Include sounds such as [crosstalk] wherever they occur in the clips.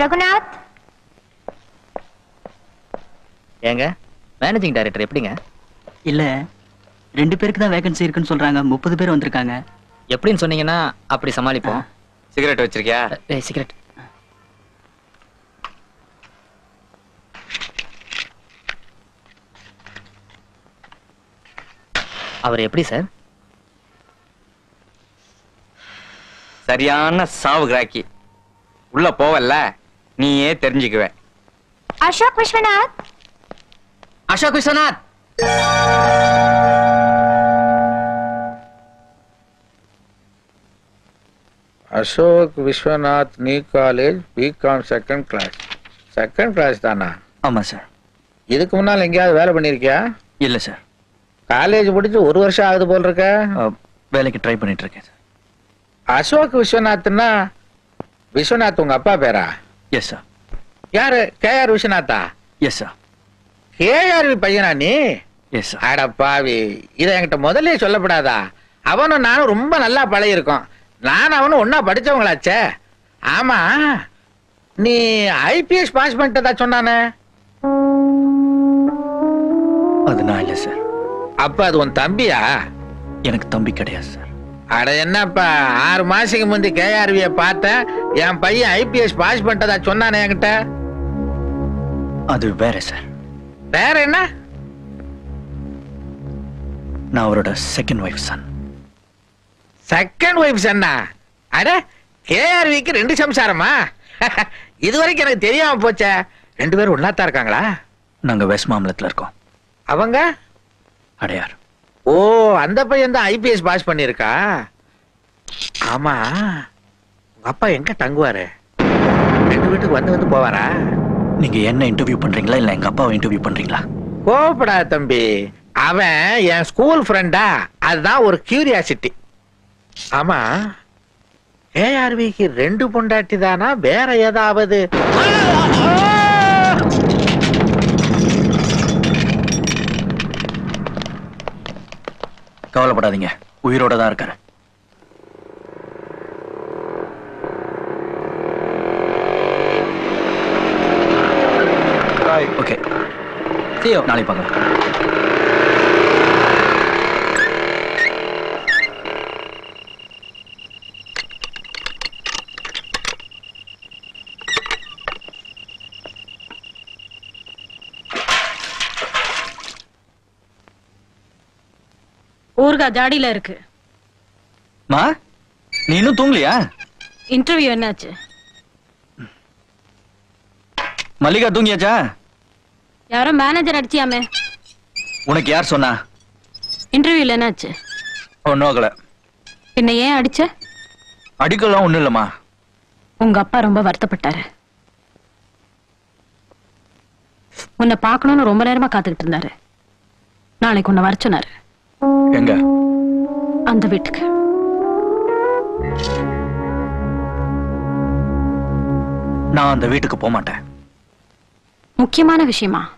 ரகுநாத்? ஏங்க managing director எப்படிங்க? இல்ல ரெண்டு பேருக்கு தான் வேகன்சி இருக்குன்னு சொல்றாங்க முப்பது பேர் வந்திருக்காங்க. எப்படின்னு சொன்னீங்கன்னா அப்படி சமாளிப்போம். சிகரெட் வச்சிருக்கியா? ஏய் சிகரெட். அவர் எப்படி சார்? சரியான சாவு கிராக்கி. உள்ள போவல்ல? நீயே தெரிஞ்சுக்குவ. அசோக் விஸ்வநாத். அசோக் விஸ்வநாத். அசோக் விஸ்வநாத் நீ college BCom second class second class தானா? ஆமா சார் இதுக்கு முன்னால் எங்கேயாவது வேலை பண்ணியிருக்கியா? இல்ல சார் காலேஜ் முடிச்சு ஒரு வருஷம் ஆகுது போல் இருக்க. வேலைக்கு ட்ரை பண்ணிட்டு இருக்கேன் சார் அசோக் விஸ்வநாத்னா விஸ்வநாத் உங்க அப்பா பேரா? எஸ் சார் யாரு? கேஆர் விஸ்வநாத்தா? எஸ் சார் கேஆர்வி பையனா நீ? எஸ் அட பாவி. இதை என்கிட்ட முதல்ல சொல்லப்படாதா? அவனும் நானும் ரொம்ப நல்லா பழகிருக்கோம் நான் அவனும் ஒன்னா படிச்சவங்களாச்சே. ஆமா. நீ ஐபிஎஸ் பாஸ் பண்ணிட்டதா சொன்னானே? அது நான் இல்ல சார் அப்ப அது உன் தம்பியா? எனக்கு தம்பி கிடையாது சார் அட என்னப்பா ஆறு மாசத்துக்கு முந்தி கேஆர்விய பார்த்தேன் என் பையன் ஐபிஎஸ் பாஸ் பண்ணிட்டதா சொன்னானே என்கிட்ட? அது வேற சார். வேற என்ன? நான் அவரோட second wife son second wife சொன்னா அட கேஆர்விக்கு ரெண்டு சம்சாரமா? [laughs] இது வரைக்கும் எனக்கு தெரியாம போச்சே. ரெண்டு பேரும் ஒன்னாத்தான் இருக்காங்களா? நாங்க வெஸ்ட் மாம்பலத்துல இருக்கோம். அவங்க? அடையார். ஓ அந்த பையன் தான் ஐபிஎஸ் பாஸ் பண்ணிருக்கா ஆமா. உங்க அப்பா எங்க தங்குவாரு? ரெண்டு வீட்டுக்கு வந்து வந்து போவாரா? நீங்க என்ன இன்டர்வியூ பண்றீங்களா? இல்ல எங்க அப்பாவை இன்டர்வியூ பண்றீங்களா? கோபப்படாத தம்பி. அவன் என் ஸ்கூல் ஃப்ரெண்டா அதுதான் ஒரு கியூரியாசிட்டி ஆமா. ஏஆர்விக்கு ரெண்டு பொண்டாட்டி தானா வேற ஏதாவது? கவலைப்படாதீங்க. உயிரோட தான் இருக்காரு ஓகே நாளைக்கு பார்க்கலாம். ஊர்கா ஜாடியில இருக்கு. மா நீ இன்னும் தூங்கலையா? இன்டர்வியூ என்னாச்சு? மல்லிகா தூங்கியாச்சா? யாரோ மேனேஜர் அடிச்சியாமே. உனக்கு யார் சொன்னா? இன்டர்வியூல என்னாச்சு? ஒன்னும் ஆகல. பின்ன ஏன் அடிச்ச? அடிக்கலாம் ஒண்ணும் இல்லம்மா. உங்க அப்பா ரொம்ப வருத்தப்பட்டாரு. உன்னை பார்க்கணும்னு ரொம்ப நேரமா காத்துக்கிட்டு இருந்தாரு. நாளைக்கு உன்னை வர சொன்னாரு. எங்க? அந்த வீட்டுக்கு. நான் அந்த வீட்டுக்கு போக மாட்டேன். முக்கியமான விஷயமா?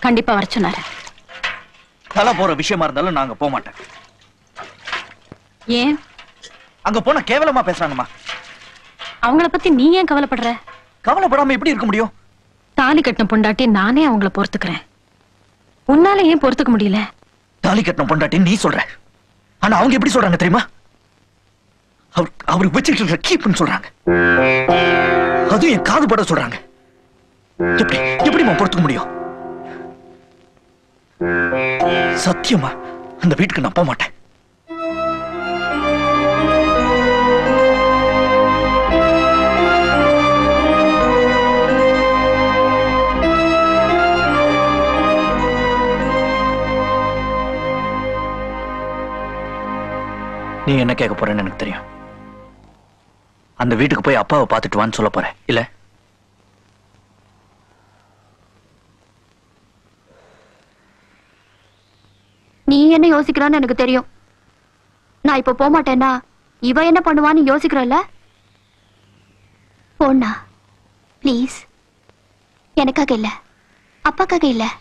கண்டிப்பா வர சொன்னாரு. தலை போற விஷயமா இருந்தாலும் நாங்க போக மாட்டேன். ஏன்? அங்க போனா கேவலமா பேசுறாங்கம்மா. அவங்கள பத்தி நீ ஏன் கவலைப்படுற? கவலைப்படாம எப்படி இருக்க முடியும்? தாலி கட்டின பொண்டாட்டி நானே அவங்கள பொறுத்துக்கிறேன். உன்னால ஏன் பொறுத்துக்க முடியல? தாலி கட்டின பொண்டாட்டி நீ சொல்ற. ஆனா அவங்க எப்படி சொல்றாங்க தெரியுமா? அவர் அவருக்கு வச்சுட்டு இருக்கிற கீப்னு சொல்றாங்க. அதுவும் என் காது பட சொல்றாங்க. எப்படி எப்படிம்மா பொறுத்துக்க முடியும்? சத்தியமா அந்த வீட்டுக்கு நான் போக மாட்டேன் நீ என்ன கேட்க போறேன்னு எனக்கு தெரியும். அந்த வீட்டுக்கு போய் அப்பாவை பார்த்துட்டு வான்னு சொல்ல போறேன். இல்ல. நீ என்ன யோசிக்கிறான்னு எனக்கு தெரியும். நான் இப்ப போக மாட்டேன்னா இவ என்ன பண்ணுவான்னு யோசிக்கிறல்ல? போண்ணா ப்ளீஸ். எனக்காக இல்ல. அப்பாக்காக இல்ல.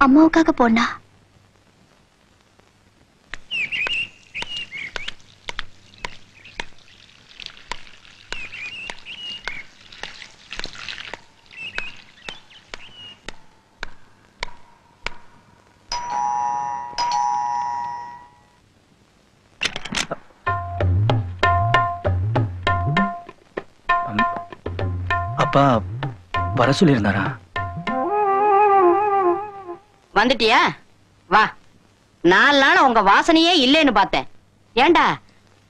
அம்மாவுக்காக போண்ணா. அப்பா வர சொல்லியிருந்தாரா? வந்துட்டியா? வா. நாலு நாள் உங்க வாசனையே இல்லைன்னு பார்த்தேன். ஏண்டா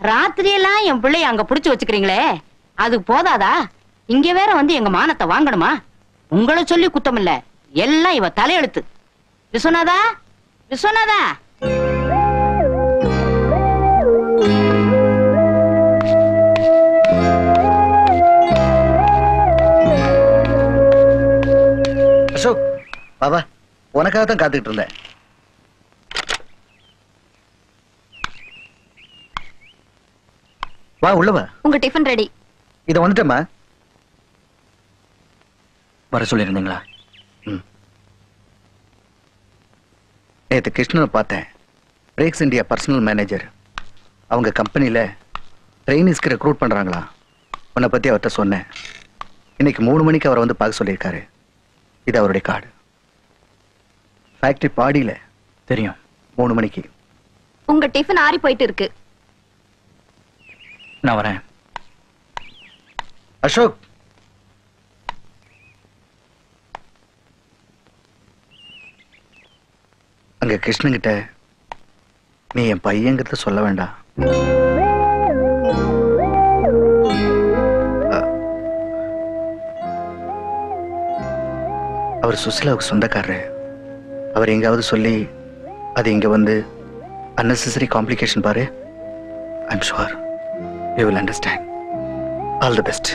ராத்திரியெல்லாம் என் பிள்ளைய அங்க புடிச்சு வச்சுக்கிறீங்களே? அது போதாதா? இங்க வேற வந்து எங்க மானத்தை வாங்கணுமா? உங்களை சொல்லி குத்தம் இல்ல எல்லாம் இவ தலையெழுத்து. விஸ்வநாதா? விஸ்வநாதா? பாபா உனக்காக தான் காத்துக்கிட்டு இருந்தேன். வா உள்ள வா. உங்க டிஃபன் ரெடி இத வந்துட்டேம்மா. வர சொல்லியிருந்தீங்களா? நேற்று கிருஷ்ணனை பார்த்தேன். பிரேக்ஸ் இந்தியா பர்சனல் மேனேஜர் அவங்க கம்பெனியில் ட்ரைனிஸ்க்கு ரெக்ரூட் பண்ணுறாங்களா உன்னை பற்றி அவர்கிட்ட சொன்னேன். இன்னைக்கு மூணு மணிக்கு அவரை வந்து பார்க்க சொல்லியிருக்காரு. இது அவருடைய கார்டு ஃபேக்ட்ரி பாடியில் தெரியும். மூணு மணிக்கு. உங்க டிஃபன் ஆறி போயிட்டு இருக்கு. நான் வரேன். அசோக். அங்க கிருஷ்ணங்கிட்ட நீ என் பையங்கிறத சொல்ல வேண்டாம் அவர் சுசிலாவுக்கு சொந்தக்காரரு. அவர் எங்காவது சொல்லி அது இங்க வந்து unnecessary காம்ப்ளிகேஷன் பாரு. I'm sure you will understand all the best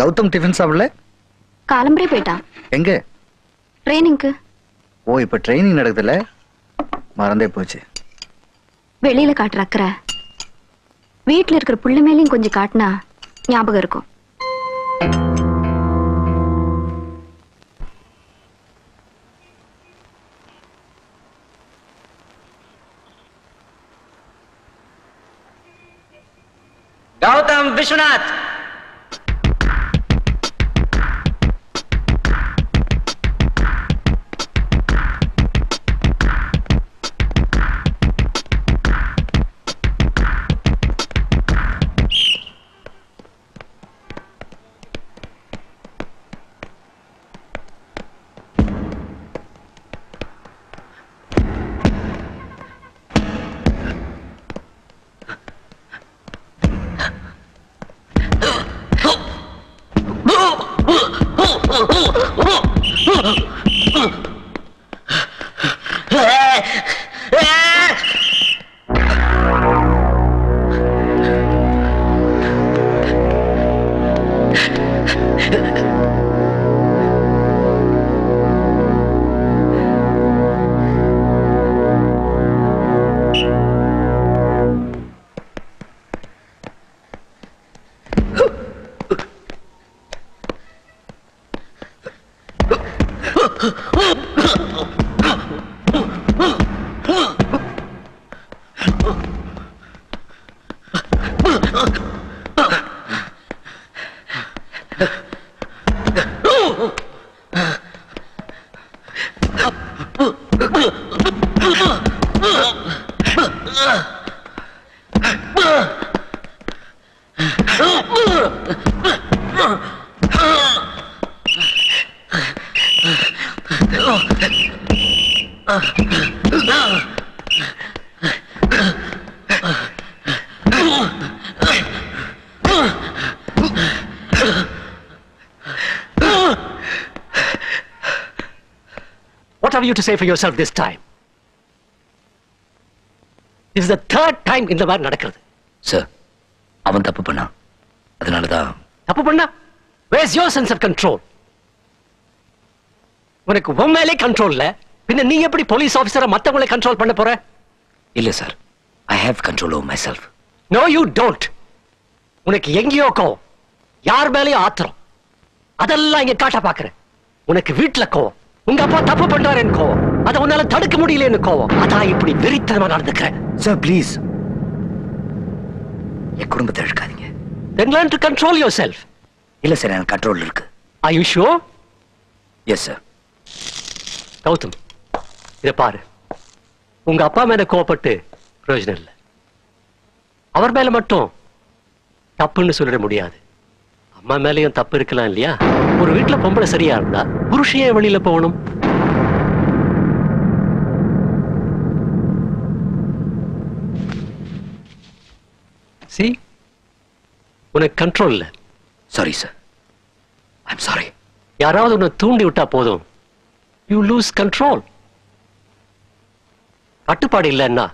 Gautam tiffin சாப்பிடல? காலம்பரே போயிட்டான். எங்க? ட்ரைனிங்க்கு ஓ இப்ப ட்ரைனிங் நடக்குதுல்ல? மறந்தே போச்சு. வெளியில காட்டுற அக்கறை. வீட்ல இருக்கிற புள்ள மேலயும் கொஞ்சம் காட்டினா ஞாபகம் இருக்கும். Gautham Viswanath! You to say for yourself this time? This is the third time இந்த மாதிரி நடக்கிறது. சார் அவன் தப்பு பண்ணான் அதனாலதான். தப்பு பண்ணா? Where's your sense of control? உனக்கு உன் மேலே கண்ட்ரோல் இல்ல. பின்ன நீ எப்படி போலீஸ் ஆபீசரை மத்தவங்களை கண்ட்ரோல் பண்ண போற? இல்ல sir I have control over myself no you don't உனக்கு எங்கேயோ கோவம். யார் மேலேயும் ஆத்திரம். அதெல்லாம் இங்க காட்ட பாக்குறேன். உனக்கு வீட்டுல கோவம். உங்க அப்பா தப்பு பண்றாருன்னு கோவம். அதை உன்னால தடுக்க முடியலன்னு கோவம். அதான் இப்படி வெறித்தனமா நடந்துக்கிறேன் சார் ப்ளீஸ் என் குடும்பத்தை இழுக்காதீங்க. Then learn to control yourself. இல்ல சார் எனக்கு கண்ட்ரோல் இருக்கு. Are you sure? Yes sir Gautham இத பாரு. உங்க அப்பா மேல கோவப்பட்டு பிரயோஜனம் இல்லை. அவர் மேல மட்டும் தப்புன்னு சொல்லிட முடியாது. அம்மா மேலயும் தப்பு இருக்கலாம் இல்லையா? ஒரு வீட்டுல பொம்பளை சரியா இருந்தா புருஷன் ஏன் வெளியில போகணும்? சி உனக்கு கண்ட்ரோல் இல்ல. சாரி சார் ஐம் சாரி யாராவது உன்னை தூண்டி விட்டா போதும். யூ லூஸ் கண்ட்ரோல் கட்டுப்பாடு இல்லைன்னா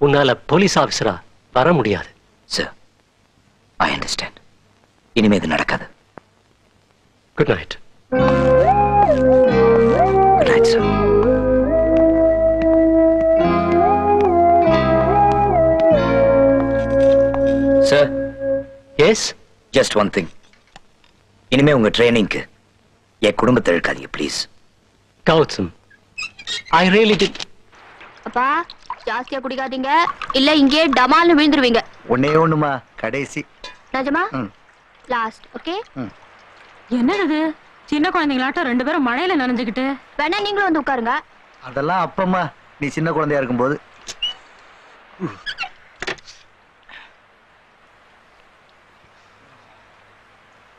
உன்னால போலீஸ் ஆபீசரா வர முடியாது. சார் ஐ அண்டர்ஸ்டாண்ட் இனிமே இது நடக்காது. Good night good night sir sir yes just one thing இனிமே உங்க ட்ரைனிங்க்கு என் குடும்பத்தை இழுக்காதீங்க please Gautham I really did அப்பா ஜாஸ்தியா குடிக்காதீங்க. இல்ல இங்கேயே டமால்னு விழுந்துருவீங்க. ஒன்னே ஒண்ணுமா? கடைசி. நிஜமா. லாஸ்ட் ஓகே என்னது? சின்ன குழந்தைங்களாட்டம் ரெண்டு பேரும் மழையில நனைஞ்சுக்கிட்டு. வேணா நீங்களும் வந்து உட்காருங்க. அதெல்லாம் அப்பம்மா. நீ சின்ன குழந்தையா இருக்கும்போது.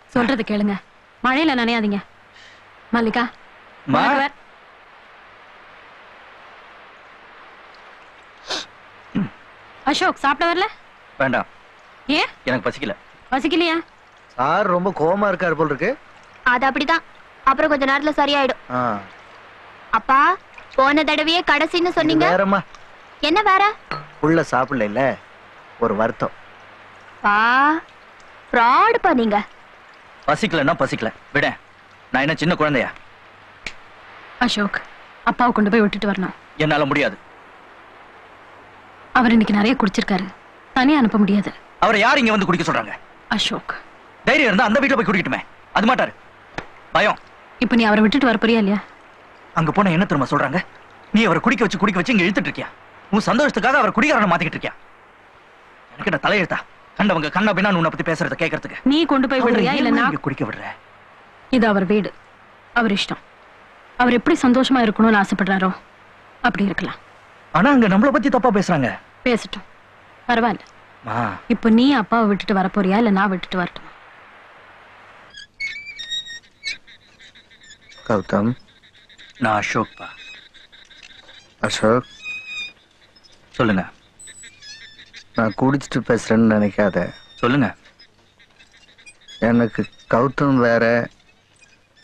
சொல்றது கேளுங்க. மழையில நனையாதீங்க. மல்லிகா மா. உனக்கு வேற- அசோக் சாப்பிட வரல? வேண்டாம். ஏன்? எனக்கு பசிக்கல. பசிக்கலையா? சார் ரொம்ப கோவமா இருக்காரு போல் இருக்கு அது அப்படிதான். அப்புறம் கொஞ்ச நேரத்துல சரியாயிடும். ஆ, அப்பா போன தடவையே கடைசின்னு சொன்னீங்க. வேறம்மா. என்ன வேற? உள்ள சாப்பிடல ஒரு வருத்தம். பா ஃப்ராட் பண்ணீங்க பசிக்கலன்னா பசிக்கல. விட நான் என்ன சின்ன குழந்தையா? அசோக் அப்பாவை கொண்டு போய் விட்டுட்டு வரணும். என்னால முடியாது. அவர் இன்னைக்கு நிறைய குடிச்சிருக்காரு. தனியா அனுப்ப முடியாது. அவரை யார் இங்க வந்து குடிக்க சொல்றாங்க? அசோக். தைரியம் இருந்தா அந்த வீட்டுல போய் குடிக்கட்டுமே. அது மாட்டாரு. பயம். இப்ப நீ அவரை விட்டுட்டு வர போறியா இல்லையா? அங்க போனா என்ன தெரியுமா சொல்றாங்க? நீ அவரை குடிக்க வச்சு குடிக்க வச்சு இங்க இழுத்துட்டு இருக்கியா? உன் சந்தோஷத்துக்காக அவர் குடிகாரனை மாத்திக்கிட்டு இருக்கியா? எனக்கு என்ன தலையெழுத்தா கண்டவங்க கண்ணா பின்னா உன்னை பத்தி பேசுறத கேட்கறதுக்கு நீ கொண்டு போய் விடுறியா இல்ல நான் குடிக்க விடுற? இது அவர் வீடு. அவர் இஷ்டம். அவர் எப்படி சந்தோஷமா இருக்கணும்னு ஆசைப்படுறாரோ அப்படி இருக்கலாம். ஆனா அங்க நம்மள பத்தி தப்பா பேசுறாங்க. பேசட்டும். பரவாயில்ல. இப்போ நீ அப்பாவை விட்டுட்டு வர போறியா இல்ல நான் விட்டுட்டு வரட்டுமா? கௌதம் நான் அசோக் பா அசோக் சொல்லுங்க. நான் குடிச்சிட்டு பேசுறேன்னு நினைக்காத. சொல்லுங்க. எனக்கு கௌதம் வேற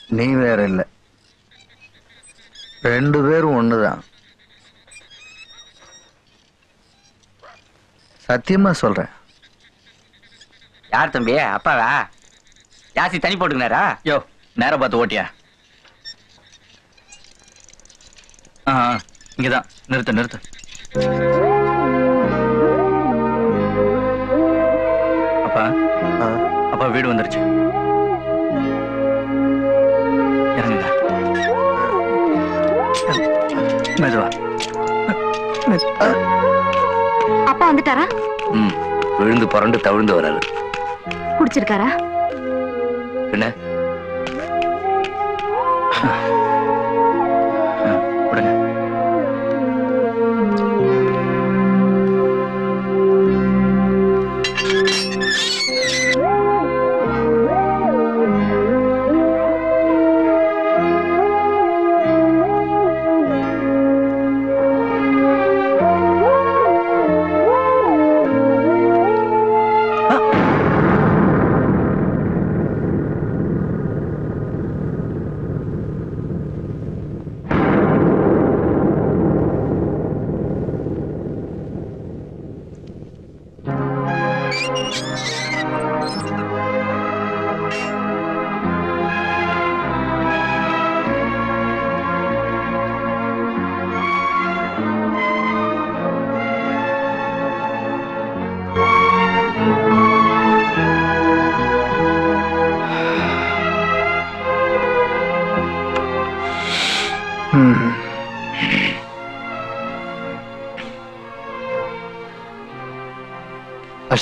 நீ வேற இல்லை. ரெண்டு பேரும் ஒண்ணுதான். சத்தியமா சொல்றேன். யார் தம்பி? அப்பாவா? ஜாஸ்தி தண்ணி போட்டுக்கினாரா? யோ நேரம் பார்த்து ஓட்டியா ஆ ஆ, இங்கதான். நிறுத்து நிறுத்து. அப்பா ஆ, அப்பா வீடு வந்துருச்சு. இறங்குங்க. மெதுவா. அப்பா வந்துட்டாரா? ம். விழுந்து புரண்டு தவிழ்ந்து வராரு. குடிச்சிருக்காரா? என்ன?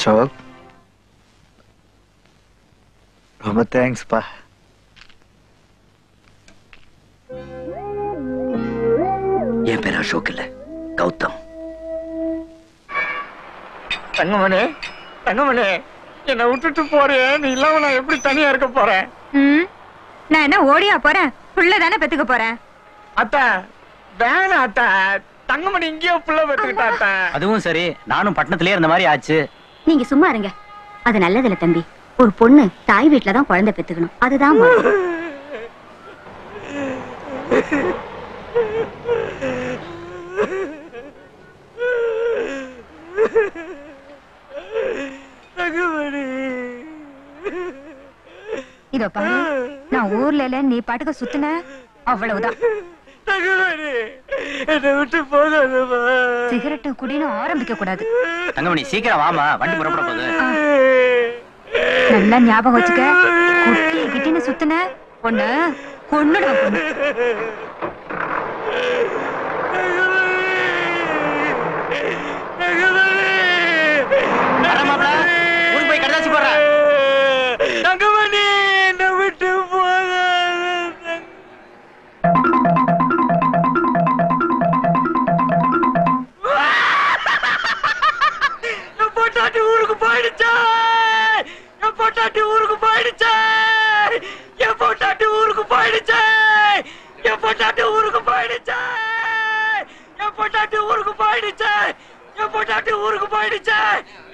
அசோக் ரொம்ப தேங்க்ஸ்ப்பா என் பேர் அசோக் இல்ல. கௌதம். தங்கமணி தங்கமணி என்ன விட்டுட்டு போறேன் நீ இல்லாம நான் எப்படி தனியா இருக்க போறேன்? நான் என்ன ஓடியா போறேன்? புள்ள தானே பெத்துக்க போறேன்? அத்தா வேணா அத்தா. தங்கமணி இங்கேயோ புள்ள பெத்துக்கிட்டா அதுவும் சரி நானும் பட்டணத்திலே இருந்த மாதிரி ஆச்சு. நீங்க சும்மா இருங்க. அது நல்லதில்ல தம்பி. ஒரு பொண்ணு தாய் வீட்டுல தான் குழந்தை பெத்துக்கணும். அதுதான் இதோ பாரு நான் ஊர்ல இல்ல நீ பாட்டுக்கு சுத்துன? அவ்வளவுதான். என்னை விட்டு போகாதம்மா. சிகரெட்டும் குடினும் ஆரம்பிக்க கூடாது. தங்கமணி சீக்கிரம் வாமா வண்டி புறப்பட போகுது. நல்லா ஞாபகம் வச்சுக்க. குட்டி கிட்டின்னு சுத்துன பொண்ணு கொன்னுடுவேன் பொண்ணு. போய் கடைதாசி போடுறேன் போயிடுச்சா என் பொட்டாட்டி ஊருக்கு போயிடுச்சா என் பொட்டாட்டி ஊருக்கு போயிடுச்சா என் பொட்டாட்டி ஊருக்கு போயிடுச்சா என் பொட்டாட்டி ஊருக்கு போயிடுச்சா என் பொட்டாட்டி ஊருக்கு போயிடுச்சா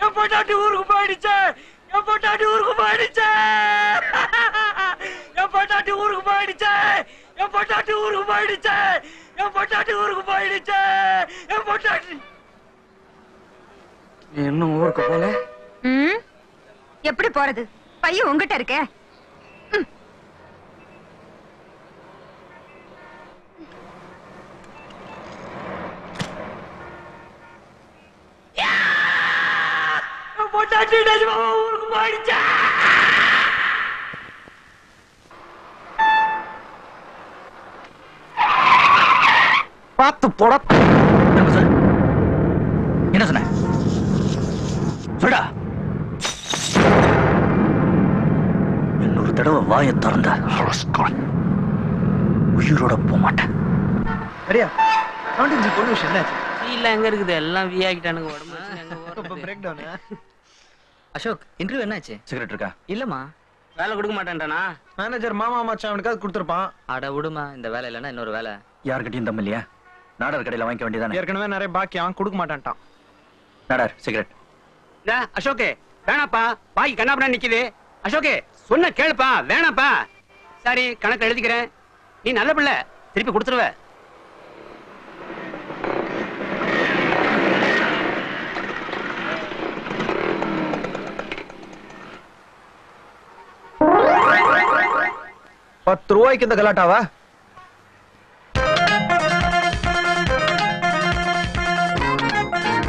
என் பொட்டாட்டி ஊருக்கு போயிடுச்சா என் பொட்டாட்டி ஊருக்கு போயிடுச்சா என் பொட்டாட்டி ஊருக்கு போயிடுச்சா என் பொட்டாட்டி ஊருக்கு போயிடுச்சா என் பொட்டாட்டி ஊருக்கு போயிடுச்சா என் பொட்டாட்டி என்ன ஊருக்கு போல எப்படி போறது? பையன் உங்ககிட்ட இருக்கே. ஊருக்கு போயிடுச்சா பார்த்து போட. என்ன சொன்ன? சொல்டா. தடவை வாயை திறந்த உயிரோட போக மாட்டேன். சரியா? பொண்ணு விஷயம் என்னாச்சு? இல்ல எங்க இருக்குது? எல்லாம் வி ஆகிட்டானுங்க உடம்பு? பிரேக் டவுன் [laughs] அசோக் இன்டர்வியூ என்னாச்சு? சிகரெட் இருக்கா? இல்லம்மா. வேலை கொடுக்க மாட்டேன்டானா மேனேஜர் மாமா மச்சான் அவனுக்காவது கொடுத்துருப்பான். அட விடுமா இந்த வேலை இல்லைன்னா இன்னொரு வேலை. யார்கிட்டயும் தம் இல்லையா? நாடார் கடையில வாங்கிக்க வேண்டியதானே? ஏற்கனவே நிறைய பாக்கி அவன் கொடுக்க மாட்டான்ட்டான். நாடார் சிகரெட் அசோகே வேணாப்பா. பாக்கி கண்ணாபுரம் நிக்குது. அசோகே சொன்ன கேளுப்பா வேணாப்பா. சரி கணக்கு எழுதிக்கிறேன். நீ நல்ல பிள்ளை திருப்பி கொடுத்துருவ. பத்து ரூபாய்க்கு இந்த கலாட்டாவா?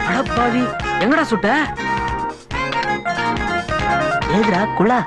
அடப்பாவி எங்கடா சுட்ட? ஏதுடா குளா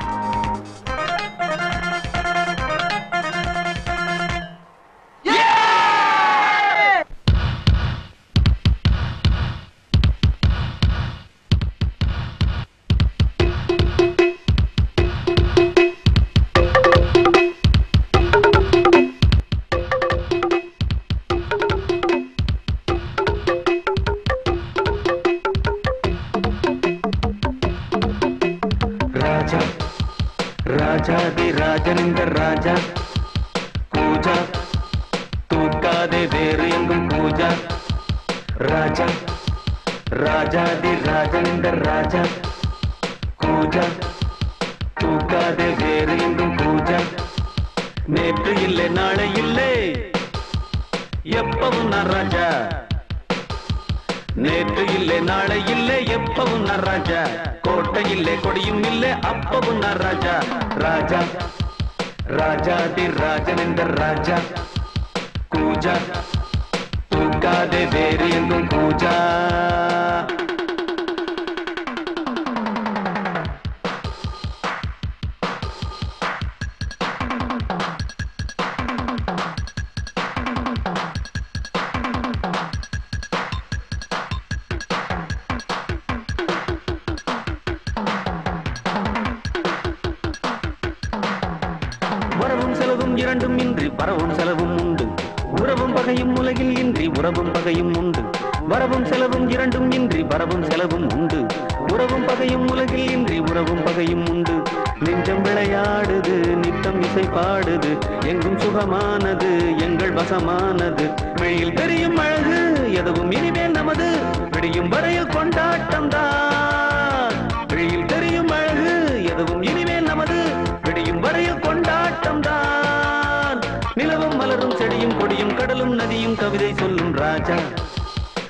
இசை பாடுது. எங்கும் சுகமானது எங்கள் வசமானது. வெளியில் தெரியும் அழகு எதுவும் இனிமேல் நமது. விடியும் வரையில் கொண்டாட்டம் தான் வெளியில் தெரியும் அழகு எதுவும் இனிமேல் நமது. விடியும் வரையில் கொண்டாட்டம் தான் நிலவும் மலரும் செடியும் கொடியும் கடலும் நதியும் கவிதை சொல்லும் ராஜா.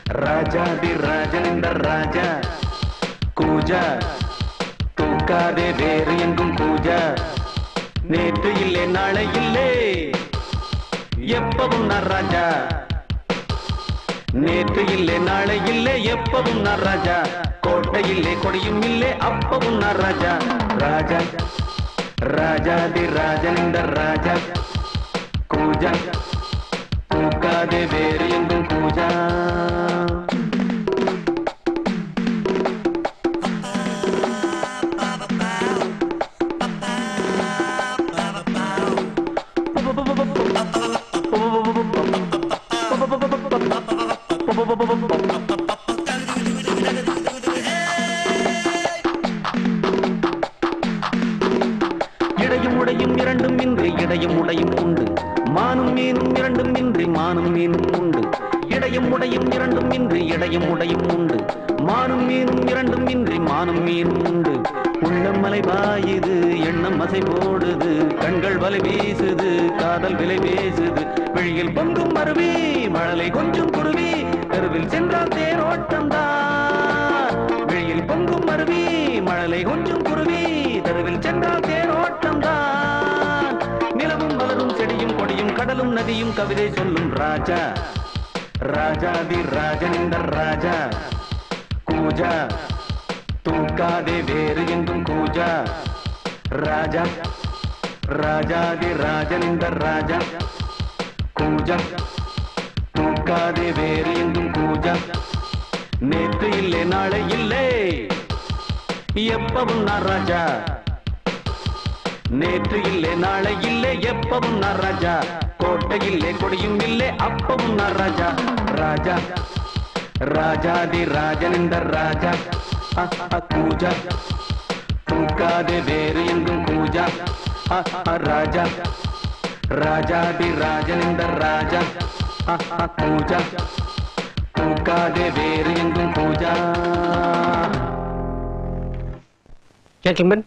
ராஜா தி ராஜன் இந்த ராஜா. கூஜா. தூக்காதே வேறு எங்கும் பூஜா நேற்று இல்லை நாளை இல்லை. எப்பவும் நான் ராஜா. நேற்று இல்லை நாளை இல்லை எப்பவும் நான் ராஜா. கோட்டை இல்லை கொடியும் இல்லை அப்பவும் நான் ராஜா. ராஜா ராஜாதி ராஜன் இந்த ராஜா. கூஜா பூக்காதே வேறு எங்கும் பூஜா அ, கூஜா தூக்காதே வேறு எங்கும் கூஜா அ, அ, ராஜா ராஜாதி ராஜன் இந்த ராஜா அ, அ, கூஜா தூக்காதே வேறு எங்கும் கூஜா ஜென்டில்மேன்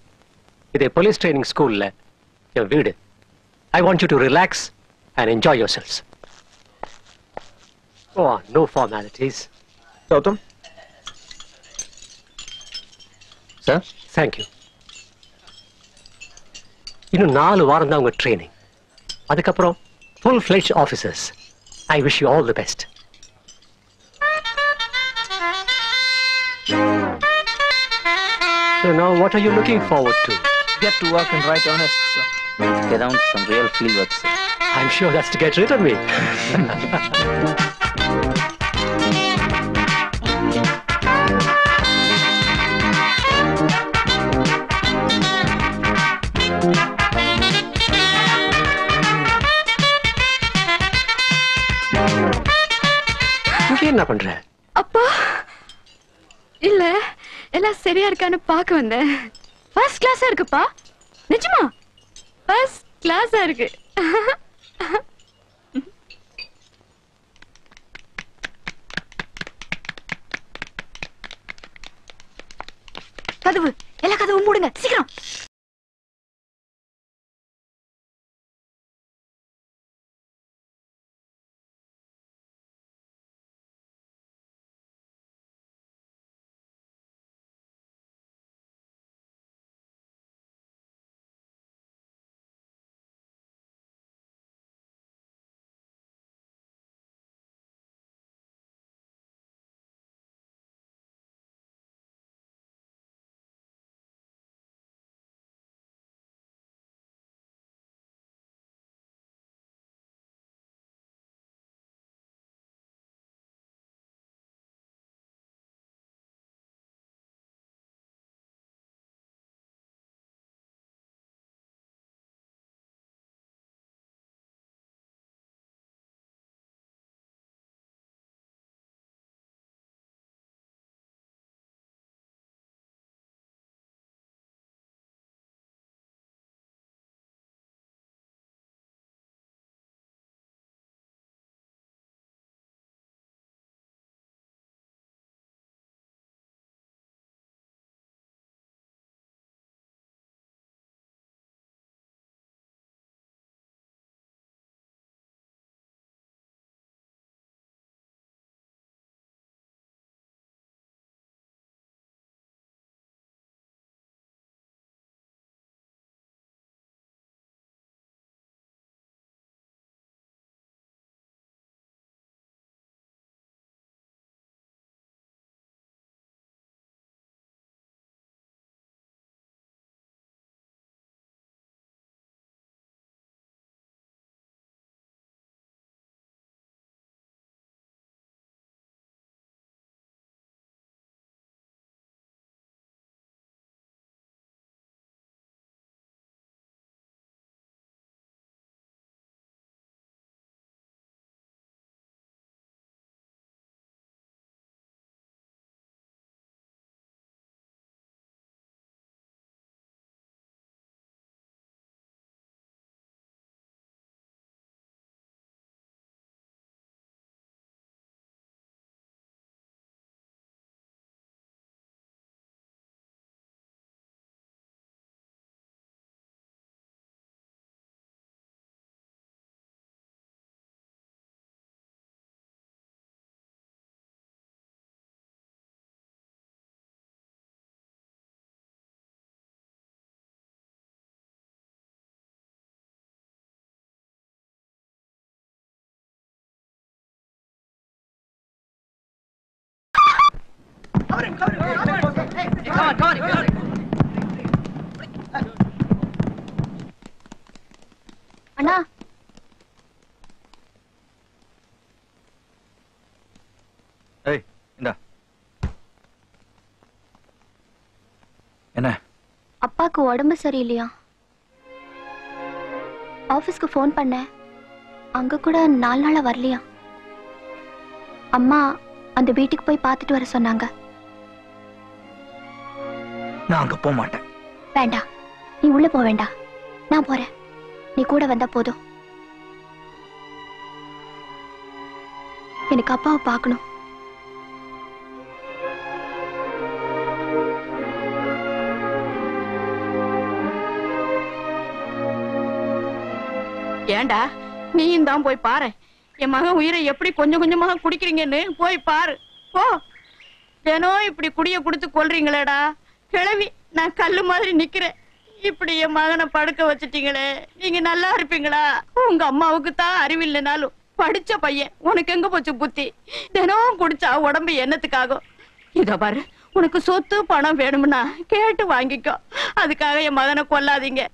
இது போலீஸ் ட்ரைனிங் ஸ்கூல்ல என் வீடு I want you to relax and enjoy yourselves oh no formalities Gautham sir thank you இன்னும் நாலு வாரம் தான் உங்க ட்ரைனிங் அதுக்கப்புறம் full fledge officers I wish you all the best So now what are you looking forward to? Get to work and write honest, sir. Get down to some real field work, sir. I'm sure that's to get rid of me. [laughs] என்ன பண்ற? அப்பா! இல்ல எல்லாம் சரியா இருக்கான்னு பாக்க வந்தேன். First கிளாஸா இருக்குப்பா. நிஜமா? ஃபர்ஸ்ட் கிளாஸா இருக்கு. கதவு எல்லா கதவும் மூடுங்க சீக்கிரம். அண்ணா. ஏய் இந்தா. என்ன? அப்பாக்கு உடம்பு சரியில்லையா? ஆபீஸ்க்கு ஃபோன் பண்ணேன் அங்க கூட நாலு நாளா வரலையா? அம்மா அந்த வீட்டுக்கு போய் பார்த்துட்டு வர சொன்னாங்க. நான் அங்க போக மாட்டேன். வேண்டாம் நீ உள்ள போக வேண்டாம் நான் போறேன். நீ கூட வந்தா போதும். எனக்கு அப்பாவை பார்க்கணும். ஏண்டா? நீயும் தான் போய் பாரு. என் மகன் உயிரை எப்படி கொஞ்சம் கொஞ்சமாக குடிக்கிறீங்கன்னு போய் பாரு. போ. தினம் இப்படி குடிய குடுத்து கொல்றீங்களேடா. கிளவி நான் கல்லு மாதிரி நிக்கிறேன். இப்படி என் மகனை படுக்க வச்சிட்டீங்களே நீங்க நல்லா இருப்பீங்களா? உங்க அம்மாவுக்கு தான் அறிவில்லைனாலும் படிச்ச பையன் உனக்கு எங்க போச்சு புத்தி? தினமும் குடிச்சா உடம்பு என்னத்துக்காகும்? இத பாரு உனக்கு சொத்து பணம் வேணும்னா கேட்டு வாங்கிக்கோ. அதுக்காக என் மகனை கொல்லாதீங்க.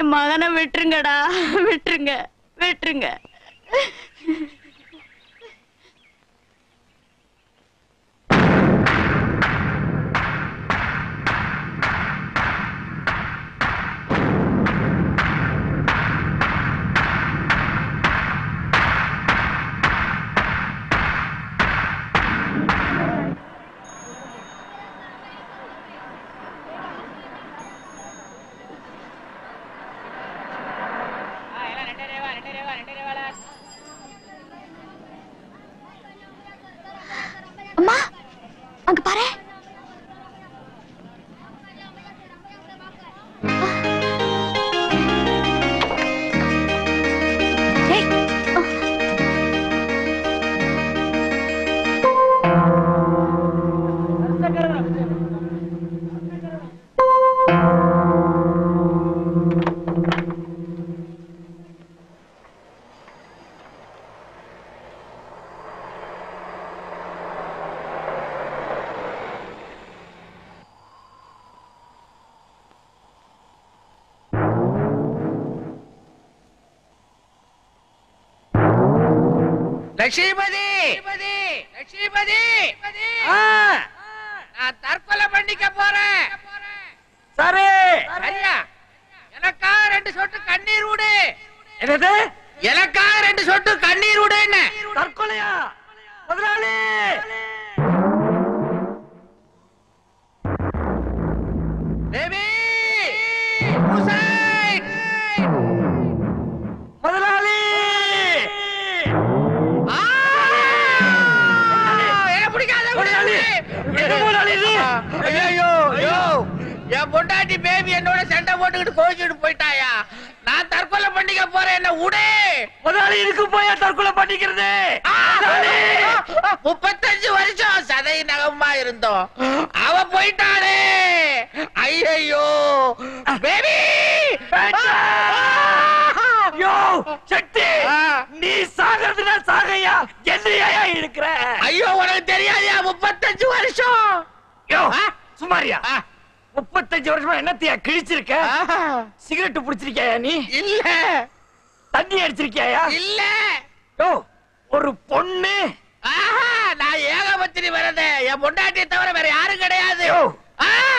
என் மகனை விட்டுருங்கடா விட்டுருங்க விட்டுருங்க. லட்சுமிபதி! லட்சுமிபதி! நான் தற்கொலை பண்ணிக்க போறேன். சரி! சரியா? எனக்காக ரெண்டு சொட்டு கண்ணீர் விடு என்னது? எனக்காக ரெண்டு சொட்டு கண்ணீர் விடு என் பொண்டாட்டி பேபி என்னோட சண்டை போட்டுக்கிட்டு கோச்சிட்டு போயிட்டாயா? நான் தற்கொலை பண்ணிக்க போறேன் என்ன உடே! முதலாளி இதுக்கு போய் தற்கொலை பண்ணிக்கிறது? முப்பத்தஞ்சு வருஷம் சதை நகமா இருந்தோம். அவ போயிட்டாளே! ஐயோ பேபி சக்தி! நீ சாகிறதுனா சாகையா? என்னையா இருக்கிற? ஐயோ உனக்கு தெரியாதியா? முப்பத்தஞ்சு வருஷம்! சுமாரியா முப்பத்தஞ்சு வருஷமா என்னத்தையா கிழிச்சிருக்க? சிகரெட் புடிச்சிருக்கியா நீ? இல்ல. தண்ணி அடிச்சிருக்கியா இல்ல. யோ ஒரு பொண்ணு. ஆஹா, நான் ஏகபத்திரி வரதே என் பொண்டாட்டியை தவிர வேற யாரும் கிடையாது.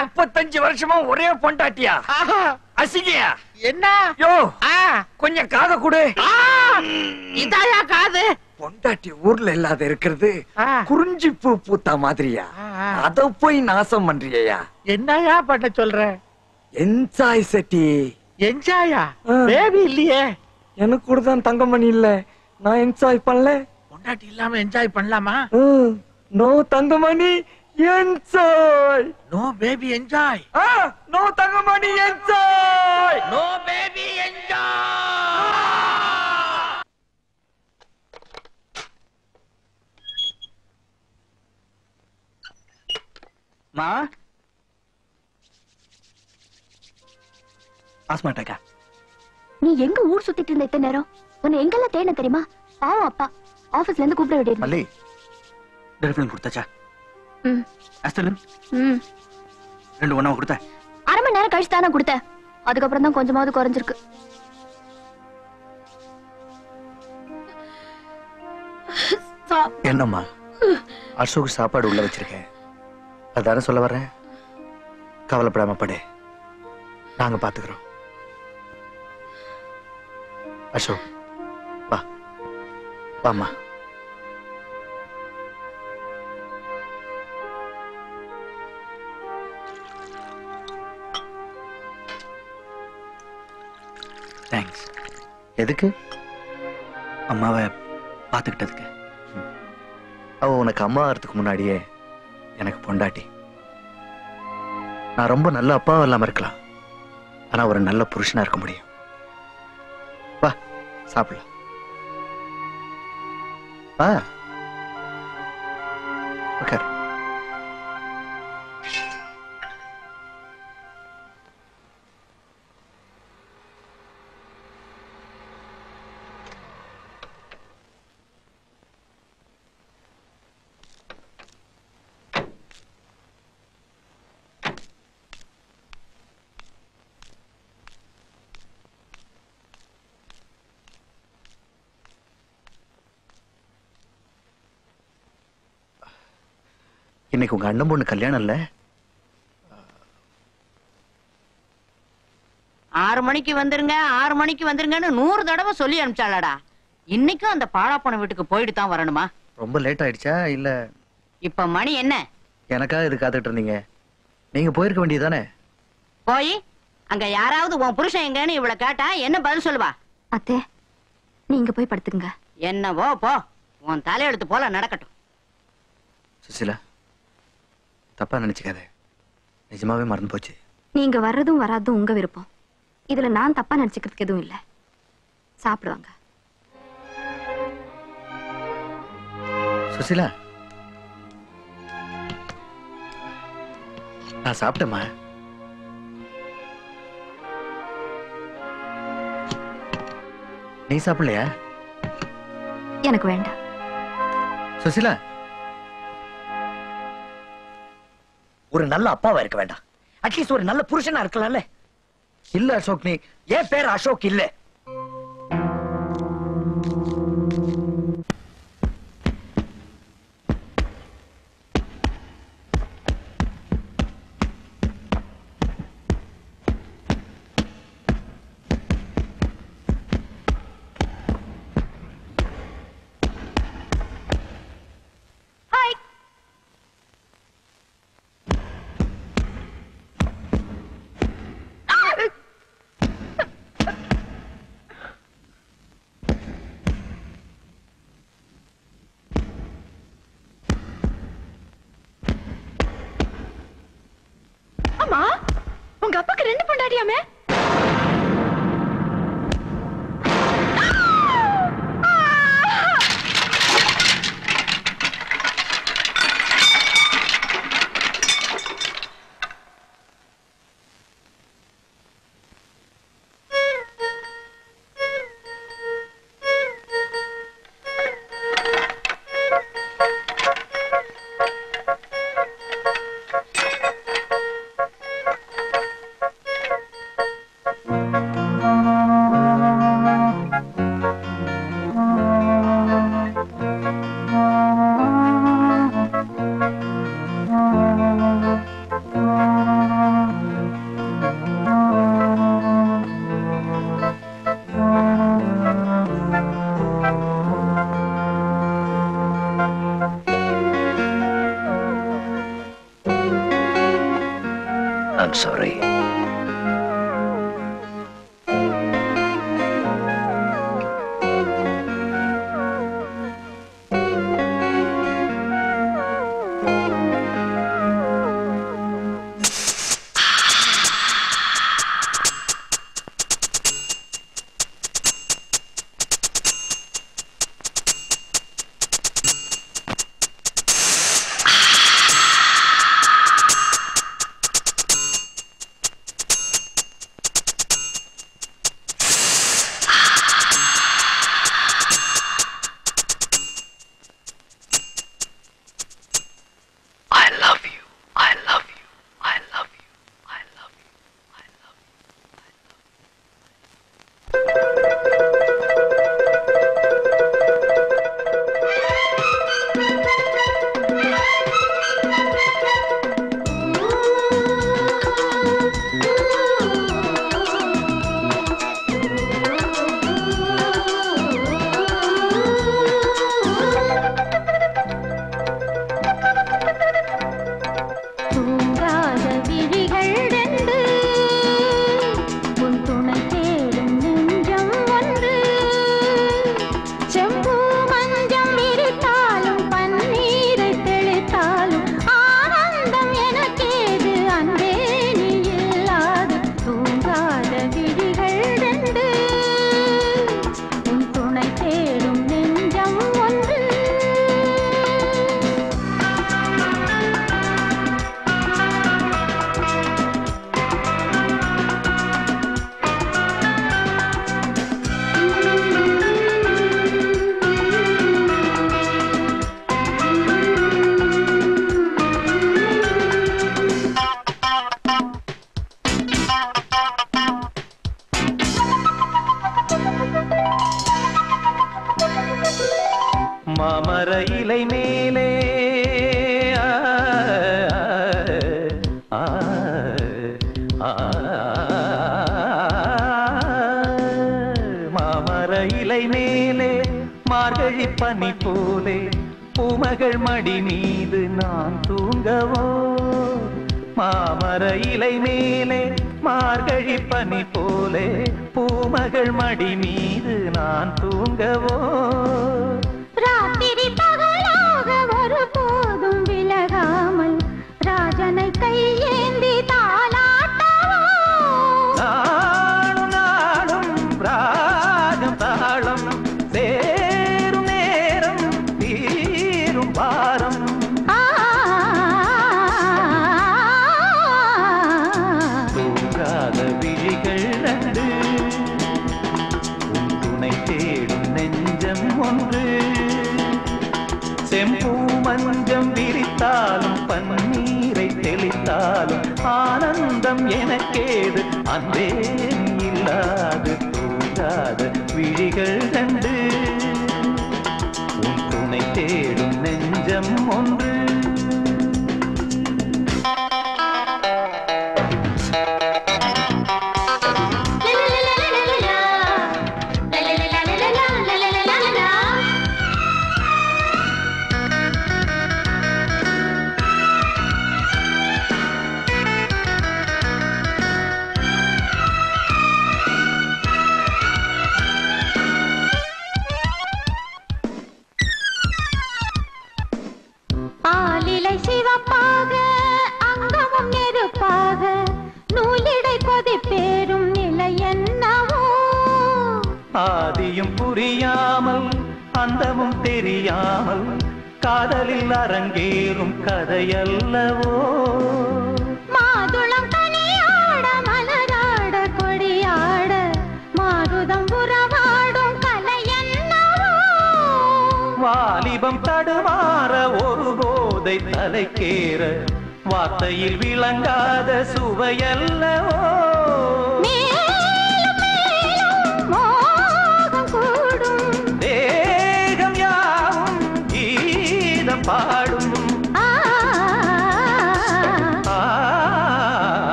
முப்பத்தஞ்சு வருஷமா ஒரே பொண்டாட்டியா? அசிங்கயா? என்ன? யோ ஆ, கொஞ்சம் காதை கொடு. ஆ, இதாயா காது? பொண்டாட்டி ஊர்ல இல்லாத இருக்கிறது. குறிஞ்சி பூ பூத்தா மாதிரியா? அத போய் நாசம் பண்றியா என்னயா பண்ண சொல்ற? என்ஜாய் செட்டி. என்ஜாயா. பேபி இல்லையே. எனக்கு கூட தான் தங்கமணி இல்ல. நான் என்ஜாய் பண்ணல. பொண்டாட்டி இல்லாம என்ஜாய் பண்ணலாமா? No Thangamani enjoy no baby enjoy no Thangamani enjoy no baby enjoy மா ஆஸ்மாட்டாக்கா நீ எங்க ஊர் சுத்திட்டு இருந்த இத்தனை நேரம்? உன்னை எங்கெல்லாம் தேட தெரியுமா? பாவம் அப்பா. ஆபீஸ்ல இருந்து கூப்பிட விடுறேன் மல்லி டெலிஃபோன் கொடுத்தாச்சா? ம். அஸ்தலன் ம். ரெண்டு ஒண்ணா கொடுத்த? அரை மணி நேரம் கழிச்சு தானே கொடுத்தேன். அதுக்கப்புறம் தான் கொஞ்சமாவது குறைஞ்சிருக்கு. என்னம்மா? அசோக் சாப்பாடு உள்ள வச்சிருக்கேன். அதானே சொல்ல வர்றேன்? கவலைப்படாம படு. நாங்க பாத்துக்கிறோம். அசோக் வா. வாம்மா. தேங்க்ஸ் எதுக்கு? அம்மாவை பார்த்துக்கிட்டதுக்கு அவ உனக்கு அம்மா ஆகிறதுக்கு முன்னாடியே எனக்கு பொண்டாட்டி. நான் ரொம்ப நல்ல அப்பாவும் இல்லாம இருக்கலாம். ஆனா ஒரு நல்ல புருஷனா இருக்க முடியும். வா சாப்பிடலாம். வா. உட்காரு. இன்னைக்கு உங்க அண்ணன் பொண்ணு கல்யாணம் இல்ல? ஆறு மணிக்கு வந்துருங்க ஆறு மணிக்கு வந்துருங்கன்னு நூறு தடவை சொல்லி அனுப்பிச்சாளடா. இன்னைக்கும் அந்த பாழாப்பன வீட்டுக்கு போயிட்டு தான் வரணுமா? ரொம்ப லேட் ஆயிடுச்சா? இல்ல இப்ப மணி என்ன? எனக்காக இது காத்துட்டு இருந்தீங்க. நீங்க போயிருக்க வேண்டியதானே போய் அங்க யாராவது உன் புருஷன் எங்கன்னு இவ்வளவு கேட்டா என்ன பதில் சொல்லுவா? அத்தே நீங்க போய் படுத்துக்குங்க. என்னவோ போ உன் தலையெழுத்து போல நடக்கட்டும். சுசிலா தப்பா நினைச்சுக்காத. நிஜமாவே மறந்து போச்சு. நீங்க வர்றதும் வராதும் உங்க விருப்பம். இதுல நான் தப்பா நினைச்சுக்கிறதுக்கு எதுவும் இல்ல. சாப்பிடுவாங்க. சுசிலா. நான் சாப்பிட்டேம்மா. நீ சாப்பிடலையா? எனக்கு வேண்டாம். சுசிலா. ஒரு நல்ல அப்பாவா இருக்க வேண்டாம். அட்லீஸ்ட் ஒரு நல்ல புருஷனா இருக்கலாம்ல. இல்ல அசோக் நீ என் பேர் அசோக் இல்ல. ரெண்டு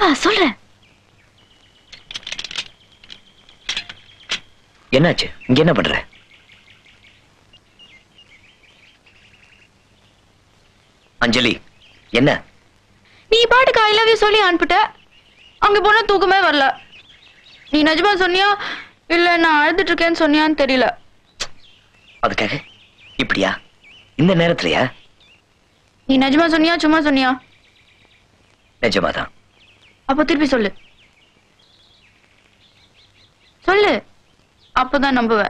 என்னவா சொல்ற? என்னாச்சு? இங்க என்ன பண்ற? அஞ்சலி என்ன? நீ பாட்டுக்கு ஐ லவ் யூ சொல்லி அனுப்பிட்ட. அங்க போனா தூக்கமே வரல. நீ நஜமா சொன்னியா? இல்ல நான் அழுதுட்டு இருக்கேன்னு சொன்னியான்னு தெரியல. அதுக்காக? இப்படியா? இந்த நேரத்துலயா? நீ நஜமா சொன்னியா சும்மா சொன்னியா? நிஜமாதான். அப்போ திருப்பி சொல்லு. சொல்லு. அப்பதான் நம்புவ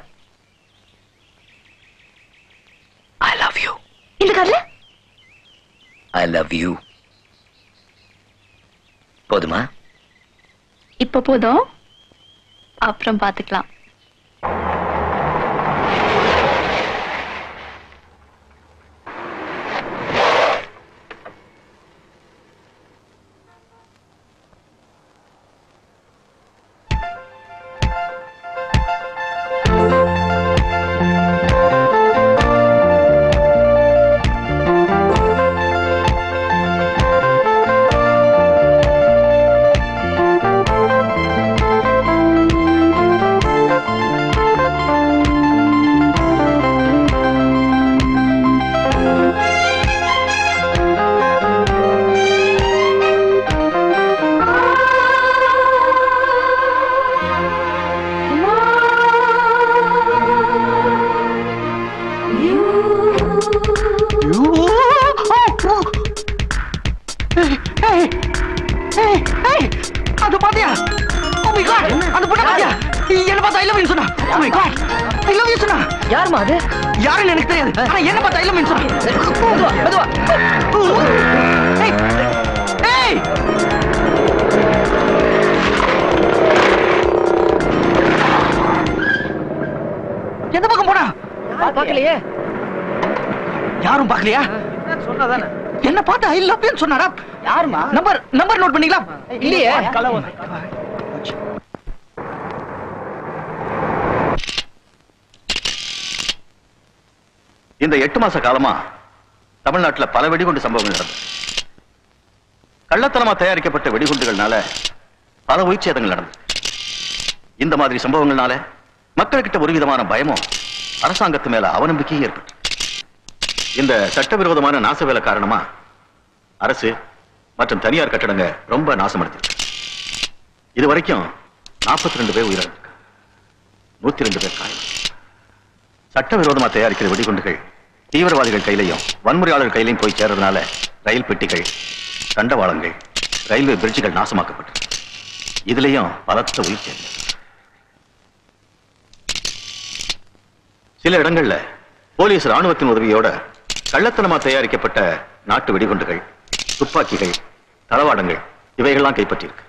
ஐ லவ் யூ இந்த கல்ல ஐ லவ் யூ போதுமா? இப்ப போதும். அப்புறம் பாத்துக்கலாம். மாச காலமா தமிழ்நாட்டுல பல வெடிகுண்டு சம்பவங்கள் நடந்தது கள்ளத்தனமா தயாரிக்கப்பட்ட வெடிகுண்டுகள்னால பல உயிர் சேதங்கள் நடந்தது இந்த மாதிரி சம்பவங்கள்னால மக்கள்கிட்ட ஒரு விதமான பயமும் அரசாங்கத்து மேல அவநம்பிக்கையும் ஏற்பட்டு இந்த சட்டவிரோதமான நாசவேலை காரணமா அரசு மற்றும் தனியார் கட்டடங்க ரொம்ப நாசமடைஞ்சிருக்கு. இது வரைக்கும் நாற்பத்தி ரெண்டு பேர் உயிரிழந்திருக்காங்க. நூத்தி ரெண்டு பேர் காயம் சட்டவிரோதமா தயாரிக்கிற வெடிகுண்டுகள் தீவிரவாதிகள் கையிலையும் வன்முறையாளர் கையிலையும் போய் சேர்றதுனால ரயில் பெட்டிகள் தண்டவாளங்கள் ரயில்வே பிரிட்ஜுகள் நாசமாக்கப்பட்டு இதுலயும் பலத்த உயிர் சேர்ந்த சில இடங்கள்ல போலீஸ் ராணுவத்தின் உதவியோட கள்ளத்தனமா தயாரிக்கப்பட்ட நாட்டு வெடிகுண்டுகள் துப்பாக்கிகள் தளவாடங்கள் இவைகள்லாம் கைப்பற்றியிருக்கு.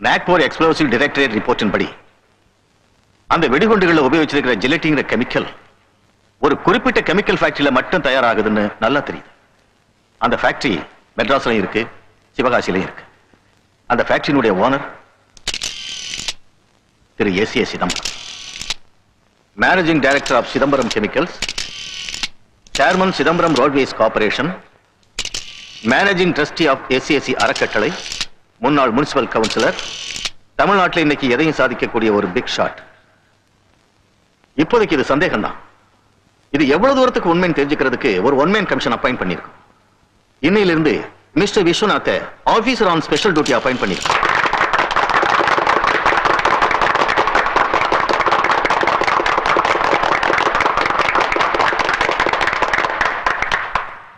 நாக்போர் எக்ஸ்ப்ளோசிவ் டிரெக்டரேட் ரிப்போர்ட்டின் படி அந்த வெடிகுண்டுகளில் உபயோகிச்சிருக்கிற ஜிலட்டிங்கிற கெமிக்கல் ஒரு குறிப்பிட்ட கெமிக்கல் ஃபேக்டரியில மட்டும் தயாராகுதுன்னு நல்லா தெரியுது. அந்த ஃபேக்டரி மெட்ராஸ்லயும் இருக்கு சிவகாசிலையும் இருக்கு. அந்த ஃபேக்டரியினுடைய owner Thiru S A Chidambaram. Managing director of Chidambaram chemicals chairman Chidambaram roadways corporation managing trustee of SCSC அறக்கட்டளை முன்னாள் முனிசிபல் கவுன்சிலர் தமிழ்நாட்டில் இன்னைக்கு எதையும் சாதிக்கக்கூடிய ஒரு பிக் ஷாட். இப்போதைக்கு இது சந்தேகம் தான் இது எவ்வளவு தூரத்துக்கு உண்மைன்னு தெரிஞ்சுக்கிறதுக்கு ஒரு ஒன்மேன் கமிஷன் அப்பாயிண்ட் பண்ணிருக்கோம் இன்னையிலிருந்து mister விஸ்வநாத்தை officer on special duty appoint பண்ணிருக்கோம்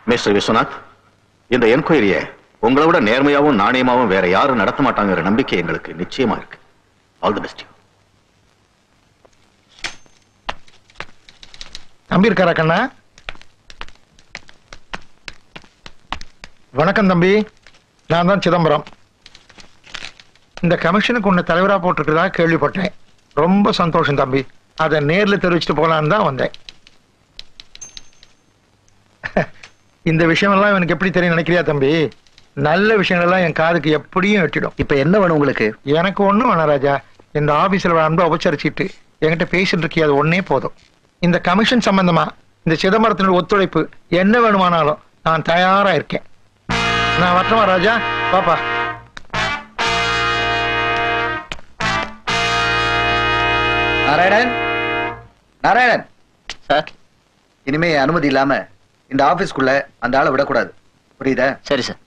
மிஸ்டர் விஸ்வநாத் இந்த என்கொயரிய உங்களோட விட நேர்மையாவும் நாணயமாவும் வேற யாரும் நடத்த மாட்டாங்கிற நம்பிக்கை எங்களுக்கு நிச்சயமா இருக்கு. ஆல் தி பெஸ்ட் தம்பி இருக்காரா கண்ணா? வணக்கம் தம்பி. நான் தான் சிதம்பரம். இந்த கமிஷனுக்கு உன்னை தலைவரா போட்டிருக்கிறதா கேள்விப்பட்டேன். ரொம்ப சந்தோஷம் தம்பி. அதை நேர்ல தெரிவிச்சுட்டு போலான்னு தான் வந்தேன். [laughs] இந்த விஷயமெல்லாம் எனக்கு எப்படி தெரியும் நினைக்கிறியா தம்பி? நல்ல விஷயங்கள் எல்லாம் என் காதுக்கு எப்படியும் எட்டிடும் இப்ப என்ன வேணும் உங்களுக்கு? எனக்கு ஒண்ணும் வேணாம் ராஜா. இந்த ஆபீஸ்ல அன்பு உபச்சரிச்சிட்டு என்கிட்ட பேசிட்டு இருக்கிய அது ஒன்னே போதும். இந்த கமிஷன் சம்பந்தமா இந்த சிதம்பரத்தினுடைய ஒத்துழைப்பு என்ன வேணுமானாலும் நான் தயாரா இருக்கேன். நான் வரட்டுமா ராஜா? பாப்பா நாராயணன்? நாராயணன். சார். இனிமே அனுமதி இல்லாம இந்த ஆபீஸ்க்குள்ள அந்த ஆளை விடக்கூடாது. புரியுதா? சரி சார்.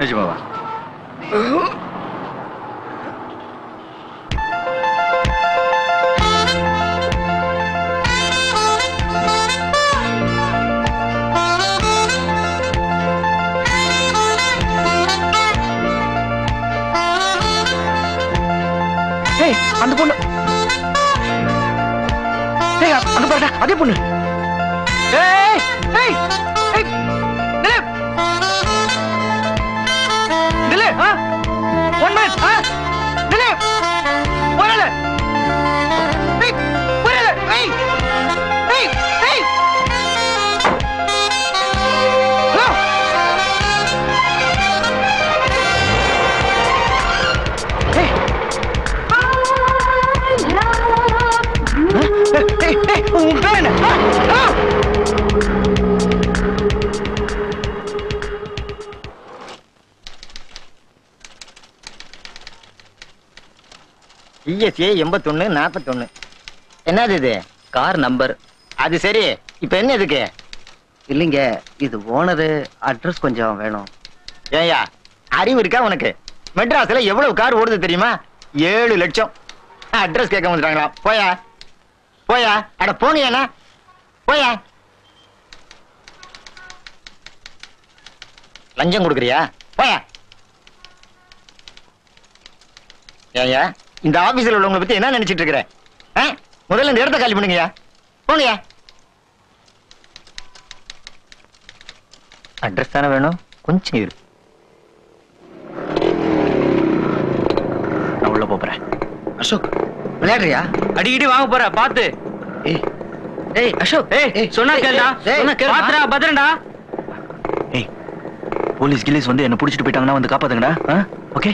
நிஜமாவா? அந்த பொண்ணு. ஏய் அங்க பாருடா அதே பொண்ணு. ஏய் ஏய் ஏய் ஆ? ஒன் மினிட் ஆ? உன் ஆ. இஎஸ்ஏ எண்பத்தொன்னு நாற்பத்தொன்னு என்னது இது? கார் நம்பர் அது சரி. இப்ப என்ன இதுக்கு? இல்லைங்க இது ஓனரு அட்ரஸ் கொஞ்சம் வேணும். ஏயா அறிவு இருக்கா உனக்கு? மெட்ராஸ்ல எவ்வளவு கார் ஓடுது தெரியுமா? ஏழு லட்சம். அட்ரஸ் கேட்க வந்துட்டாங்களா போயா. போயா? அட போனியாண்ணா. போயா? லஞ்சம் கொடுக்குறியா? போயா? ஏயா இந்த ஆபீஸ்ல உள்ளவங்களை பத்தி என்ன நினைச்சிட்டு இருக்கிற? முதல்ல இந்த இடத்த காலி பண்ணுங்கயா போனியா? அட்ரஸ் தானே வேணும்? கொஞ்சம் இரு. நான் உள்ள போறேன். அசோக் விளையாடுறியா? அடிக்கடி வாங்க போற பாத்து. ஏய். ஏய் அசோக் ஏய் சொன்னா கேளுடா. சொன்னா கேளு பாத்துடா பத்திரண்டா ஏய் போலீஸ் கிலீஸ் வந்து என்ன புடிச்சிட்டு போயிட்டாங்கன்னா வந்து காப்பாத்துங்கடா. ஓகே?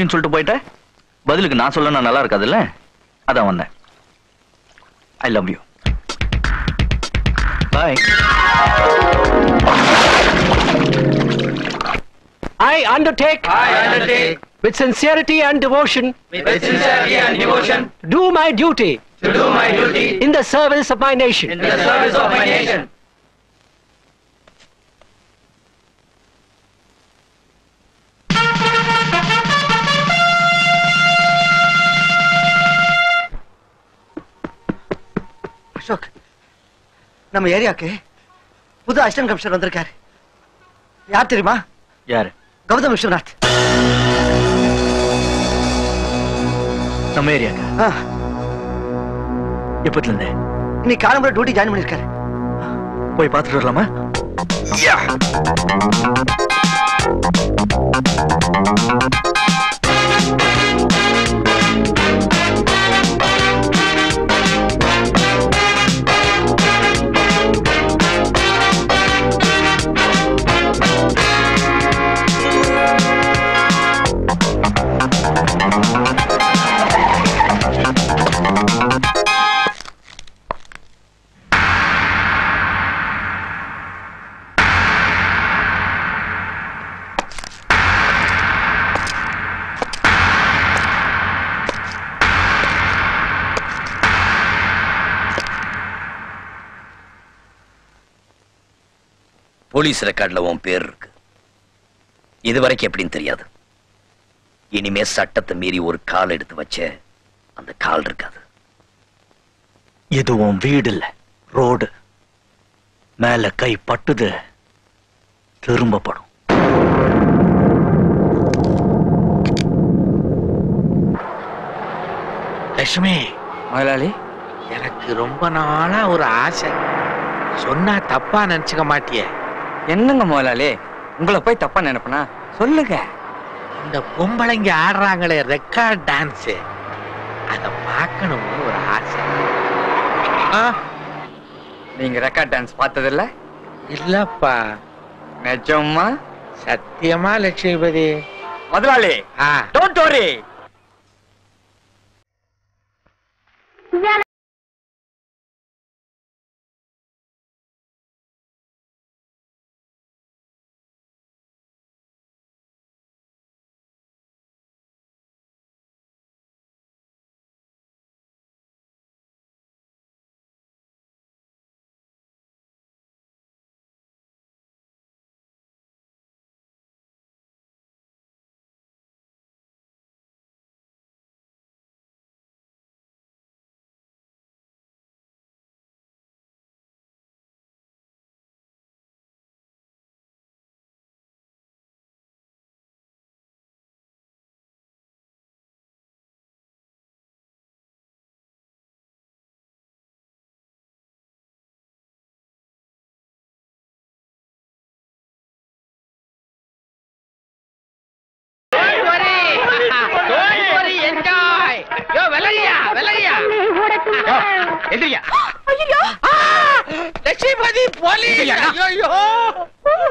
யூன்னு சொல்லிட்டு போயிட்ட பதிலுக்கு நான் சொல்ல நல்லா இருக்காதுல்ல அதான் வந்தேன் I love you bye I undertake. I undertake. With sincerity and devotion. With sincerity and devotion. Do my duty. To do my duty. In the service of my nation. In the service of my nation. நம்ம ஏரியாக்கு புது assistant commissioner வந்திருக்காரு. யார் தெரியுமா? யாரு? கௌதம் விஸ்வநாத். நம்ம ஏரியாக்கா? ஆ, எப்பத்துல இருந்தே இன்னைக்கு காலம்புற டியூட்டி ஜாயின் பண்ணிருக்காரு போய் பார்த்துட்டு வரலாமா? போலீஸ் ரெக்கார்ட்ல உன் பேர் இருக்கு. இது வரைக்கும் எப்படின்னு தெரியாது. இனிமே சட்டத்தை மீறி ஒரு கால் எடுத்து வச்ச அந்த கால் இருக்காது. இது உன் வீடு இல்ல ரோடு. மேல கை பட்டுது திரும்ப படும் லட்சுமி. முதலாளி எனக்கு ரொம்ப நாளா ஒரு ஆசை. சொன்னா தப்பா நினைச்சுக்க மாட்டியே. என்னங்க முதலாளி? உங்களை போய் தப்பா நினைப்பனா? சொல்லுங்க. இந்த பொம்பளைங்க ஆடுறாங்களே ரெக்கார்ட் டான்ஸ் அத பார்க்கணும்னு ஒரு ஆசை. நீங்க ரெக்கார்ட் டான்ஸ் பார்த்ததில்ல? இல்லப்பா. நிஜமா சத்தியமா லட்சுமிபதி? முதலாளி டோன்ட் வரி எந்திரியா லட்சுமிபதி போலீஸ். ஐயோ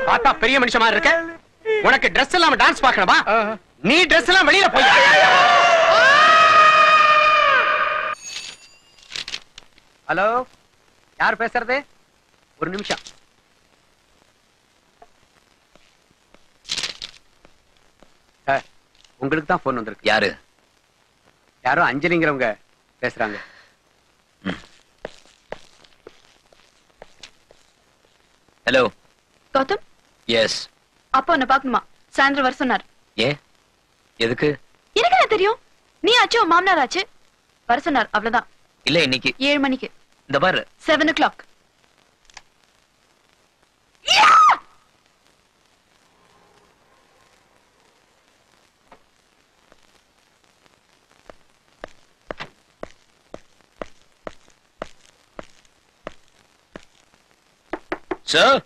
பார்த்தா பெரிய மனுஷமா இருக்க? உனக்கு Dress இல்லாம டான்ஸ் பார்க்கணுமா? நீ Dress எல்லாம் வெளியில போய். ஹலோ? யார் பேசுறது? ஒரு நிமிஷம். உங்களுக்கு தான் போன் வந்திருக்கு. யாரு? யாரோ அஞ்சலிங்கிறவங்க பேசுறாங்க. ஹலோ கௌதம்? எஸ் அப்பா உன்னை பார்க்கணுமா? சாயந்தரம் வர சொன்னார். ஏ எதுக்கு? எனக்கு என்ன தெரியும்? நீ ஆச்சு மாமனார் ஆச்சு. வர சொன்னார் அவ்வளவுதான். இல்ல இன்னைக்கு. ஏழு மணிக்கு. இந்த பாரு. Seven o'clock sir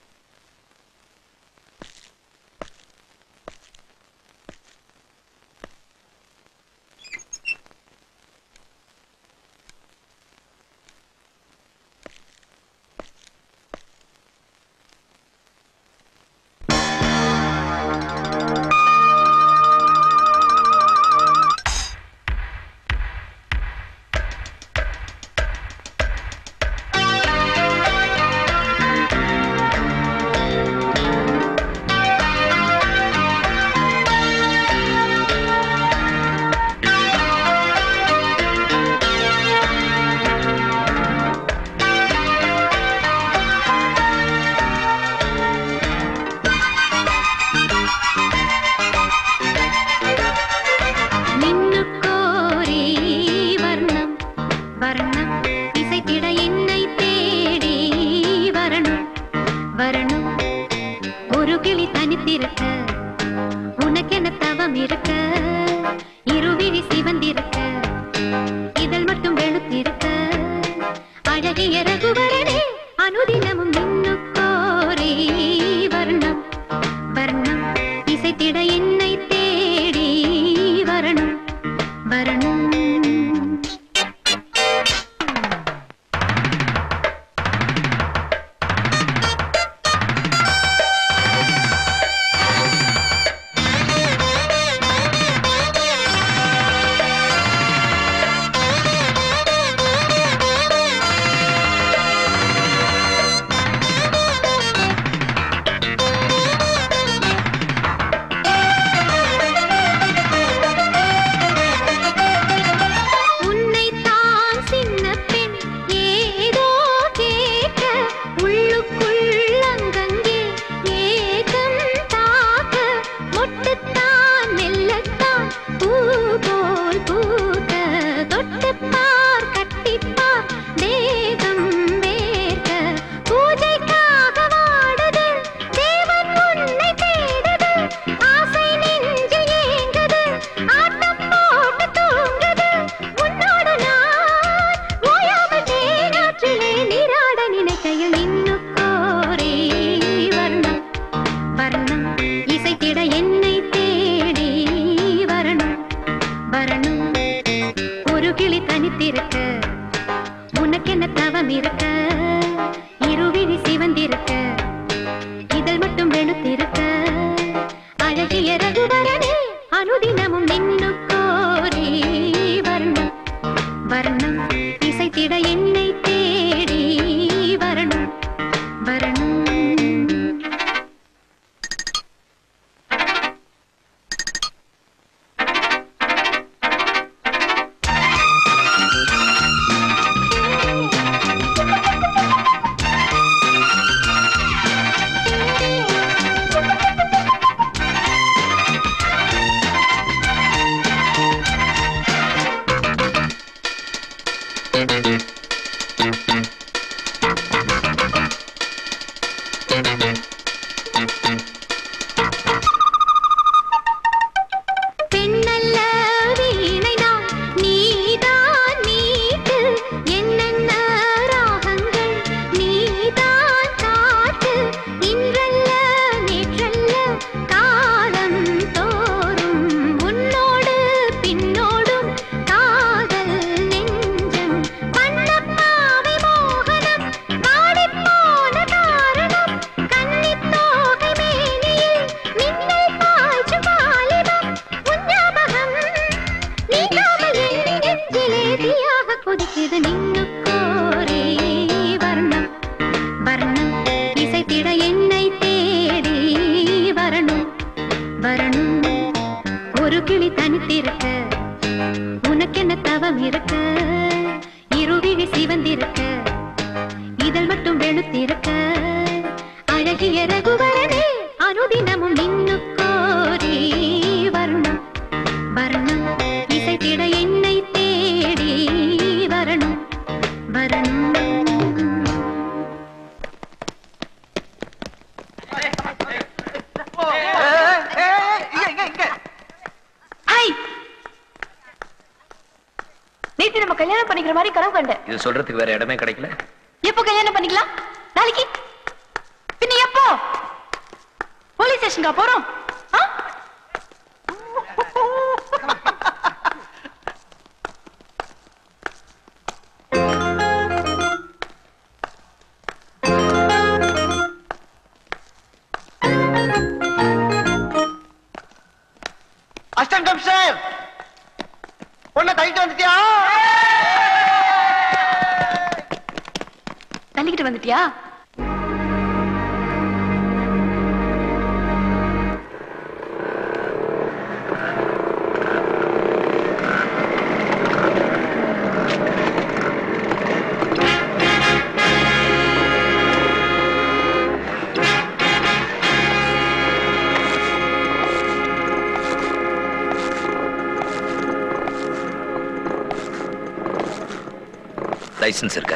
license இருக்கா.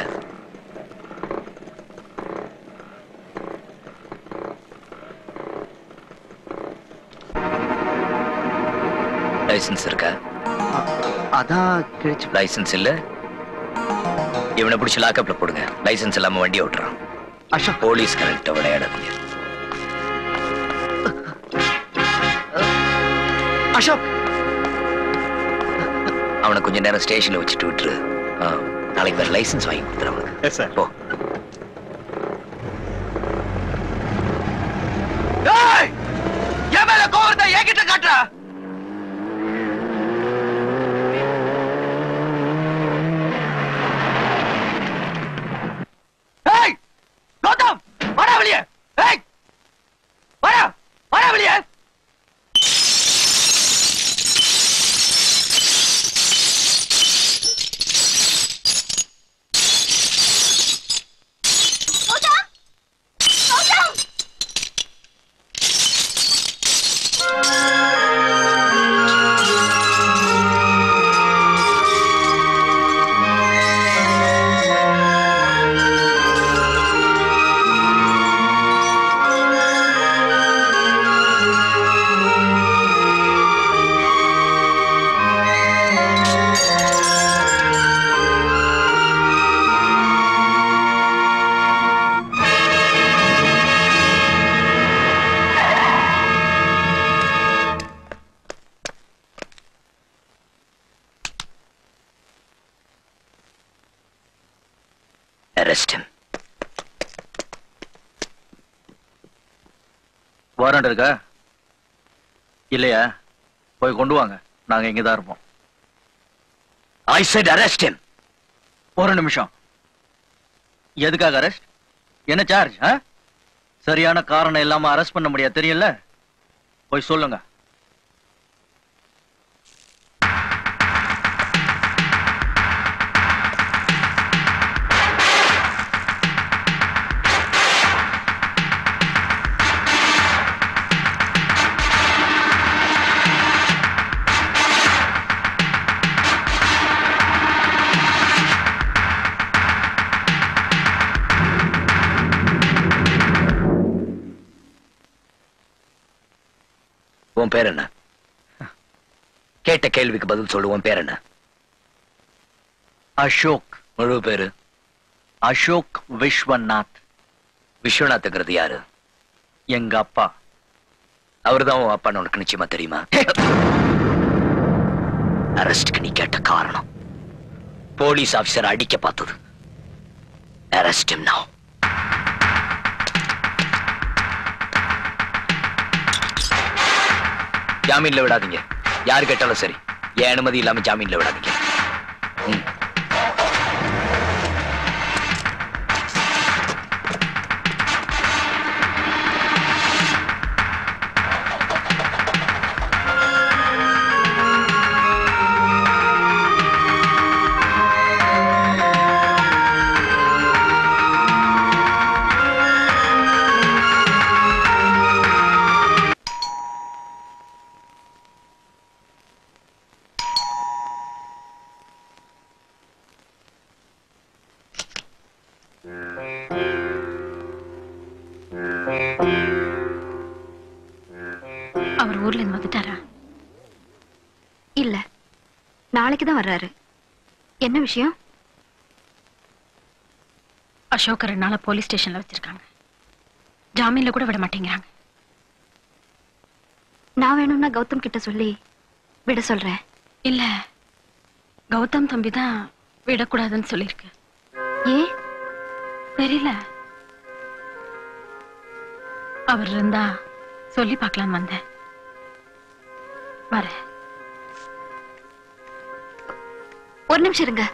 லைசன்ஸ் இருக்கா? அதான் கிழிச்சு லைசன்ஸ் இல்ல. இவனை பிடிச்சி லாக்அப்ல போடுங்க. லைசன்ஸ் இல்லாம வண்டி ஓட்டுறான். அசோக் போலீஸ் கரண்ட் விளையாடாதீங்க. அசோக் அவனை கொஞ்ச நேரம் ஸ்டேஷன்ல வச்சுட்டு விட்டுரு. ஆ, நாளைக்கு வேற லைசன்ஸ் வாங்கி கொடுத்துரு அவனுக்கு எஸ் சார் போ. கொண்டு வாங்க நாங்க இங்கதான் இருப்போம். ஐ சைட் அரெஸ்ட் ஒரு நிமிஷம். எதுக்காக அரெஸ்ட் என்ன சார்ஜ் சரியான காரணம் இல்லாம அரெஸ்ட் பண்ண முடியாது தெரியல போய் சொல்லுங்க. உன் பேர் என்ன? கேட்ட கேள்விக்கு பதில் சொல்லு உன் பேர் என்ன? அசோக். முழு பேரு. அசோக் விஸ்வநாத். விஸ்வநாத்ங்கிறது யாரு? எங்க அப்பா. அவர்தான் உன் அப்பான்னு உனக்கு நிச்சயமா தெரியுமா? அரெஸ்ட்க்கு நீ கேட்ட காரணம். போலீஸ் ஆபீசர் அடிக்க பார்த்தது. அரெஸ்ட் him ஜாமீன்ல விடாதீங்க. யாரு கேட்டாலும் சரி. என் அனுமதி இல்லாம ஜாமீன்ல விடாதீங்க. இல்ல. நாளைக்கு தான் வர்றாரு. என்ன விஷயம்? அசோக் ரெண்டு நாளா போலீஸ் ஸ்டேஷன்ல வச்சிருக்காங்க. ஜாமீன்ல கூட விட மாட்டேங்கிறாங்க. நான் வேணும்னா கௌதம் கிட்ட சொல்லி விட சொல்றேன். இல்ல. கௌதம் தம்பி தான் விடக்கூடாதுன்னு சொல்லியிருக்கு. ஏன் தெரியல. அவர் இருந்தா சொல்லி பார்க்கலாம் வந்தேன். வரேன். ஒரு நிமிஷம் இருங்க.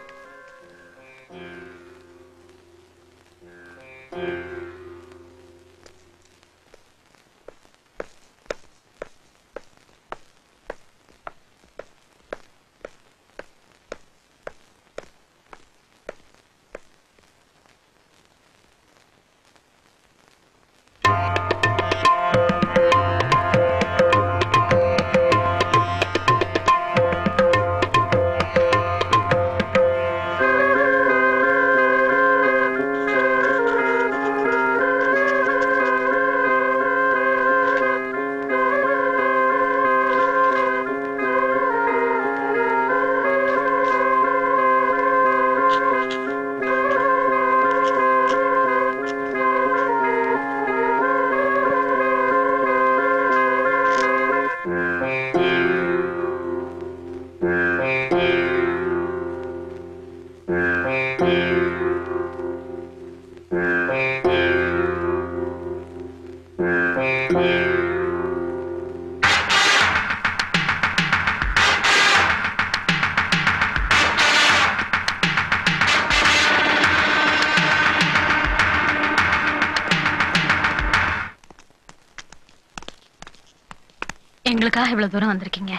எங்களுக்காக இவ்வளவு தூரம் வந்திருக்கீங்க.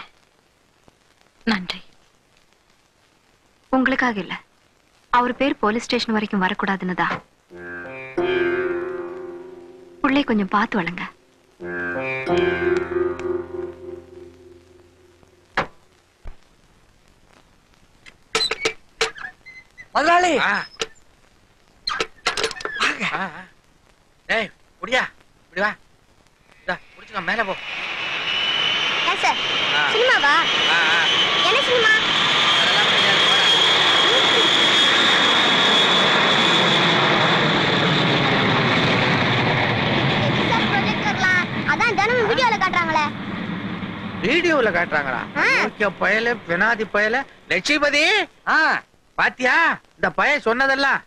நன்றி. உங்களுக்காக இல்ல. அவர் பேர் போலீஸ் ஸ்டேஷன் வரைக்கும் வரக்கூடாதுன்னு தான். கொஞ்சம் பார்த்து வளங்க முதலாளி டேய் முடியா இப்படி வா இதா புடிச்சுக்க மேல போ சார் சினிமாவா ஆ, ஆ. என்ன சினிமா அதான் தினமும் வீடியோல காட்டுறாங்களே ஓகே பயல பெனாதி பயல. பாத்தியா? இந்த பய சொன்னதெல்லாம்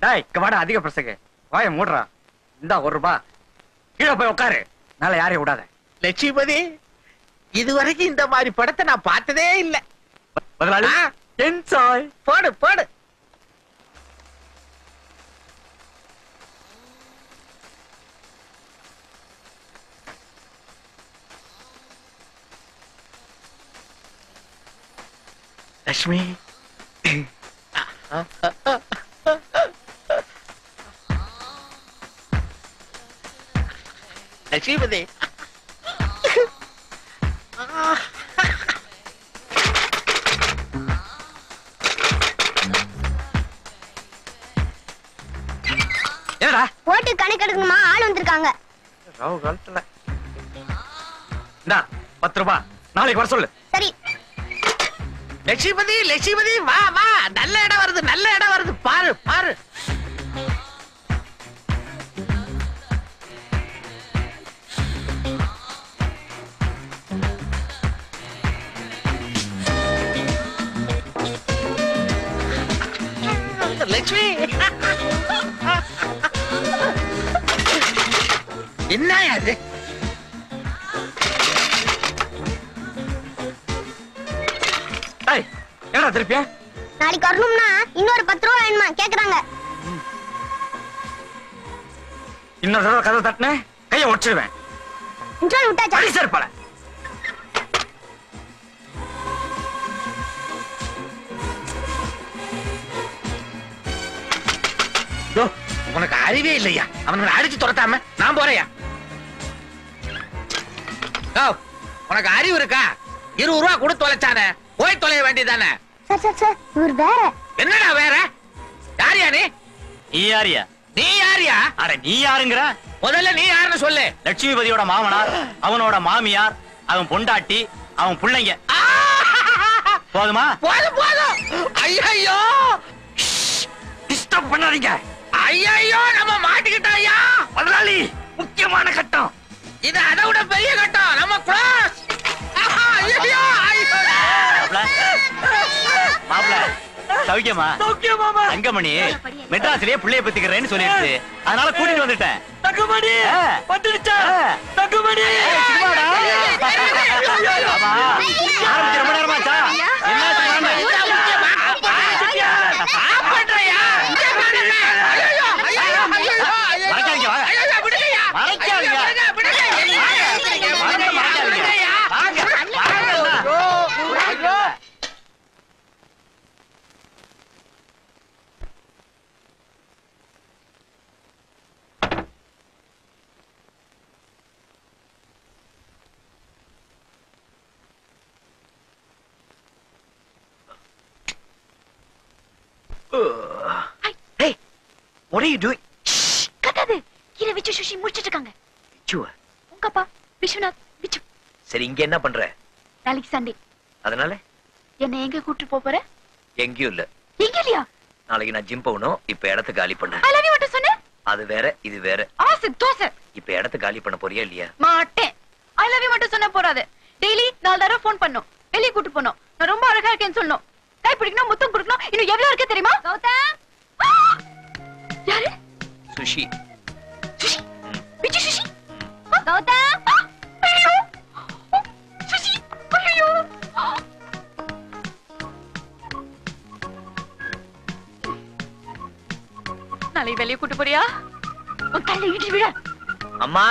டாய் அதிக பிரசங்க வாய மூடுறா. இந்தா ஒரு ரூபா. கீழே போய் உட்காரு மேல யாரையும் விடாத. லட்சுமிபதி இதுவரைக்கும் இந்த மாதிரி படத்தை நான் பார்த்ததே இல்ல. போடு போடு. லட்சுமி லட்சுமிபதி என்னடா? ஓட்டு கணக்கு எடுக்கணுமா? ஆள் வந்திருக்காங்க. ராவு காலத்துல. இந்தா பத்து ரூபா. நாளைக்கு வர சொல்லு. சரி. லட்சுமிபதி லட்சுமதி வா வா. நல்ல இடம் வருது நல்ல இடம் வருது. பாரு பாரு. லட்சுமி. என்ன அது என்னடா திருப்பியா? நாளைக்கு வரணும்னா இன்னொரு பத்து ரூபா வேணுமா? கேக்குறாங்க. இன்னொரு தடவை கதை தட்டினேன் கையை உடச்சிடுவேன் இன்ட்ரோல் விட்டாச்சா? அடி சார் பல யோ, உனக்கு அறிவே இல்லையா? அவனுங்களை அடிச்சு துரத்தாம நான் போறேயா? உனக்கு அறிவு இருக்கா? இருபது ரூபா கொடுத்து தொலைச்சானே போய் தொலைய வேண்டியதானே சார் சார் சார் இவர் வேற. என்னடா வேற? யாரியா நீ நீ யாரியா? நீ யாரியா? அட நீ யாருங்கிற? முதல்ல நீ யாருன்னு சொல்லு. லட்சுமிபதியோட மாமனார் அவனோட மாமியார் அவன் பொண்டாட்டி அவன் பிள்ளைங்க. போதுமா? போதும் போதும். ஐயோ டிஸ்டர்ப் பண்ணாதீங்க. ஐயோ நம்ம மாட்டிக்கிட்டோம் ஐயா. முதலாளி முக்கியமான கட்டம். இது அதை விட பெரிய கட்டம். நம்ம க்ளோஸ் மாப்பிள சௌக்கியமா? சௌக்கியமாமா தங்கமணி மெட்ராஸ்லயே பிள்ளைய பத்திக்கிறேன்னு சொல்லிடுச்சு. அதனால கூட்டிட்டு வந்துட்டேன். தங்கமணி. வந்துடுச்சா தங்கமணி. ரொம்ப நேரமாச்சா? என்ன சொன்னாங்க? மறைக்காதீங்க, வாங்க. மறைக்காதீங்க. வாங்க, மறைக்காதீங்க. வாங்க, வாங்க. Hey, what are you doing? கத்தாது. கீழே விச்சு சுஷி முடிச்சிட்டு இருக்காங்க. பிச்சுவ. உங்க அப்பா விஸ்வநாத் விச்சு. சரி இங்க என்ன பண்ற? நாளைக்கு சண்டே அதனால? என்ன எங்க போப் போற? எங்கேயும் இல்ல. எங்க இல்லையா? நாளைக்கு நான் ஜிம் போகணும். இப்ப இடத்த காலி பண்ண. ஐ லவ் யூ மட்டும் சொன்ன? அது வேற இது வேற. ஆசை தோசை. இப்ப இடத்த காலி பண்ண போறியா இல்லையா? மாட்டேன். ஐ லவ் யூ மட்டும் சொன்ன போறாது. டெய்லி நாலு தடவை ஃபோன் பண்ணும். வெளியே கூட்டு போனோம் நான் ரொம்ப அழகா இருக்கேன்னு சொல்லணும். கை பிடிக்கணும் முத்தம் கொடுக்கணும்? இன்னும் எவ்வளவு இருக்கு தெரியுமா? கௌதம்! யாரு? சுஷி. பிச்சு சுஷி? கௌதம்! நாளைக்கு வெளியே கூட்டு போறியா? உன் இடி விழ. அம்மா!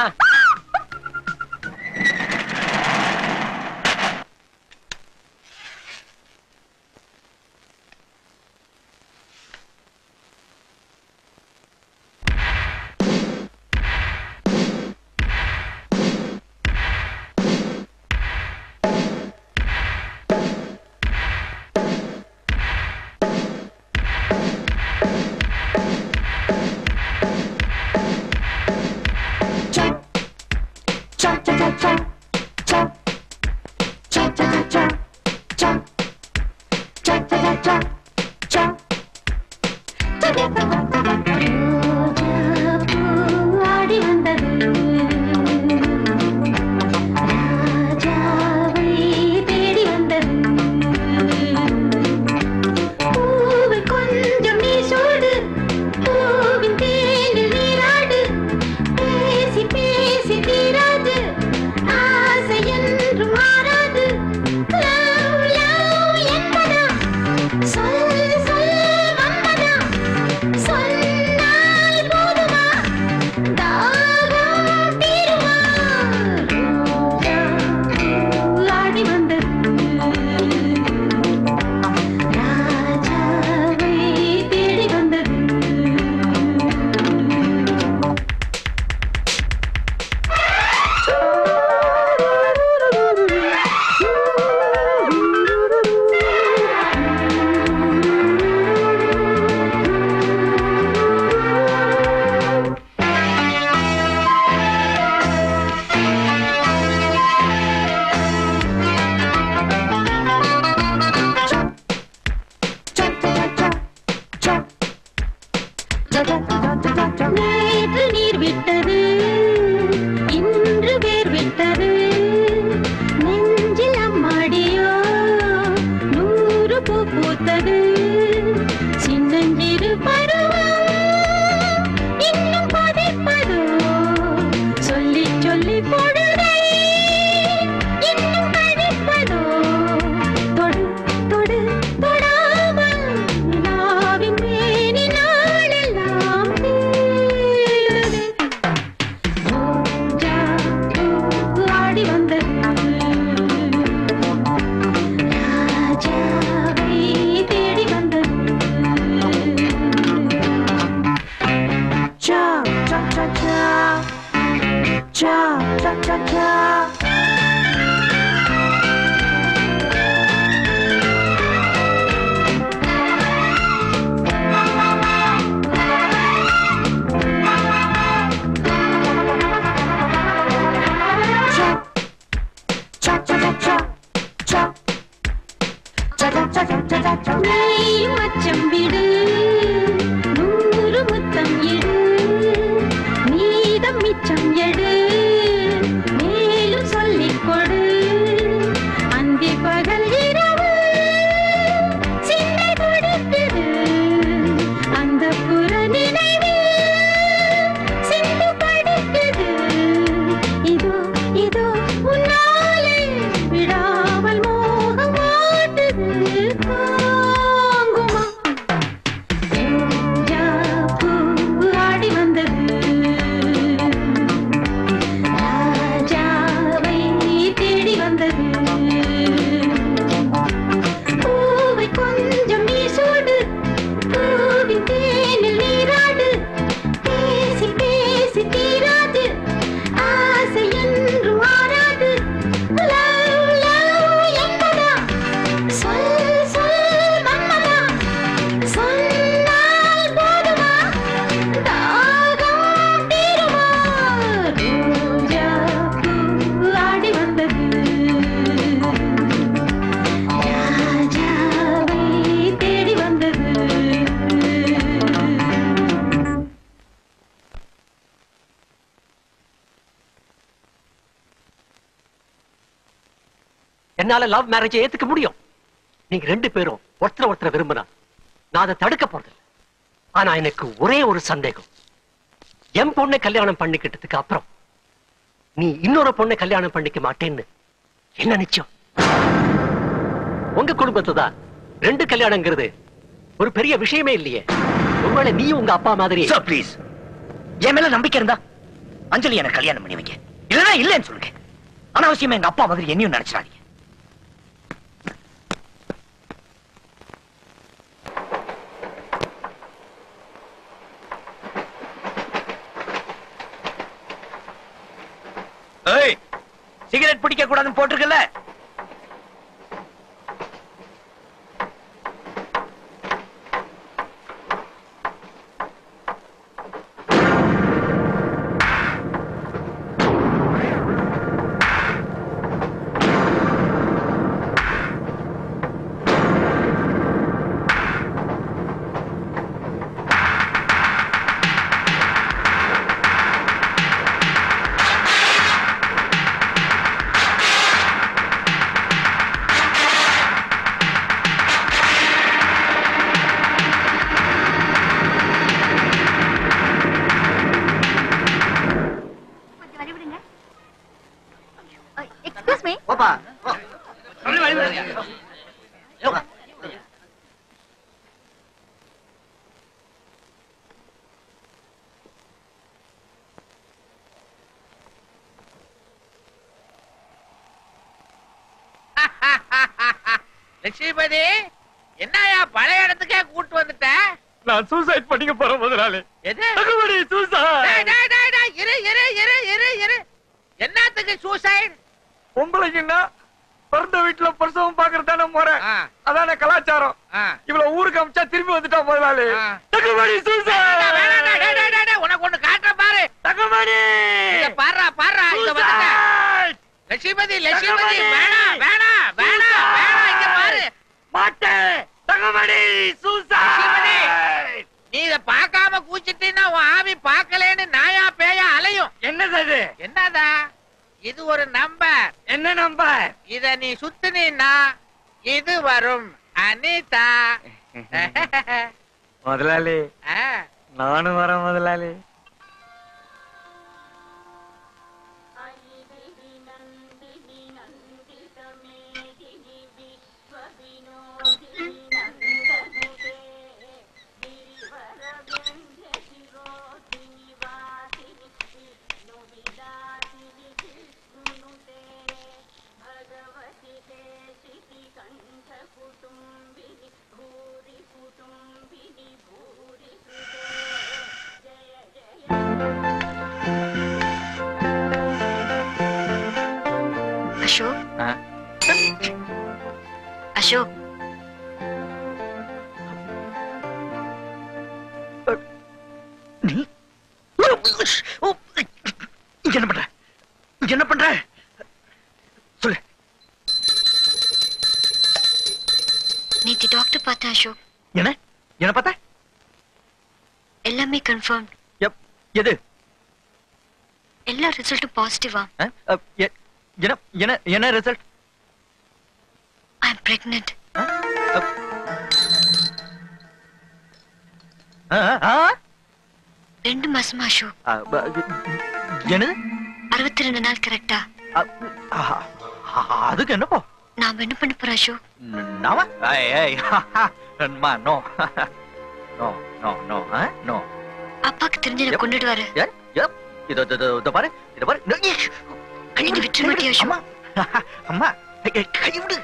என்னால லவ் மேரேஜ் ஏத்துக்க முடியும். நீங்க ரெண்டு பேரும் ஒருத்தர் ஒருத்தர் விரும்பினா நான் அதை தடுக்க போறதில்லை. ஆனா எனக்கு ஒரே ஒரு சந்தேகம். என் பொண்ணை கல்யாணம் பண்ணிக்கிட்டதுக்கு அப்புறம் நீ இன்னொரு பொண்ணை கல்யாணம் பண்ணிக்க மாட்டேன்னு என்ன நிச்சயம்? உங்க குடும்பத்துல ரெண்டு கல்யாணங்கிறது ஒரு பெரிய விஷயமே இல்லையே. ஒருவேளை நீ உங்க அப்பா மாதிரி சார் ப்ளீஸ் என் மேல நம்பிக்கை இருந்தா அஞ்சலி எனக்கு கல்யாணம் பண்ணி வைங்க. இல்லனா இல்லன்னு சொல்லுங்க. அனாவசியமா எங்க அப்பா மாதிரி என்னையும் நினைச்சாடி கூடாதுன்னு போட்டிருக்கல லட்சுமிபதி என்னயா பழைய இடத்துக்கே கூட்டு வந்துட்ட? நான் சூசைட் பண்ணிக்க போறேன் முதலாளி. எது? தகுபடி சூசைட் டேய், டேய், டேய், இரு இரு இரு இரு இரு. என்னத்துக்கு சூசைட் பொம்பளைக்குன்னா பிறந்த வீட்டுல பிரசவம் பாக்குறது தானே முறை அதான கலாச்சாரம். இவ்வளவு ஊருக்கு அமிச்சா திரும்பி வந்துட்டா முதலாளி. தகுபடி சூசைட் உனக்கு ஒண்ணு காட்டுற பாரு. தகுபடி. இங்க வந்துட்ட. லட்சுமிபதி லட்சுமிபதி வேணாம் இங்க மாட்டேன் தகுபடி லட்சுமிபதி நீ இத பார்க்காம கூச்சிட்டீன்னா உன் ஆவி பார்க்கலேன்னு நாயா பேயா அலையும். என்னது அது? என்னதா? இது ஒரு நம்பர். என்ன நம்பர்? இத நீ சுத்துனீன்னா இது வரும். அனிதா. முதலாளி நானும் வரேன் முதலாளி. இங்க என்ன பண்ற? என்ன பண்ற? சொல்லு. நேத்து டாக்டர் பார்த்தேன் அசோக். என்ன? என்ன பார்த்த? எல்லாமே கன்ஃபார்ம் எப், எது? எல்லா ரிசல்ட்டும் பாசிட்டிவா என்ன என்ன ரிசல்ட் அம் பிரெக்னென்ட் ரெண்டு மாசமா அசோக்? என்னது? அறுபத்தி ரெண்டு நாள் கரெக்டா அதுக்கு என்னப்போ? நாம என்ன பண்ண போறோம் அசோக்? நாம? No. No no no no. அப்பாக்கு தெரிஞ்சு என்ன கொண்டுட்டு வர இதோ இதோ, இதோ, பாரு இதோ பாரு. இதோ, ஈ, கை என்னை விடு, விட்டுற கை மாட்டியா? அம்மா. அம்மா. கை விடு.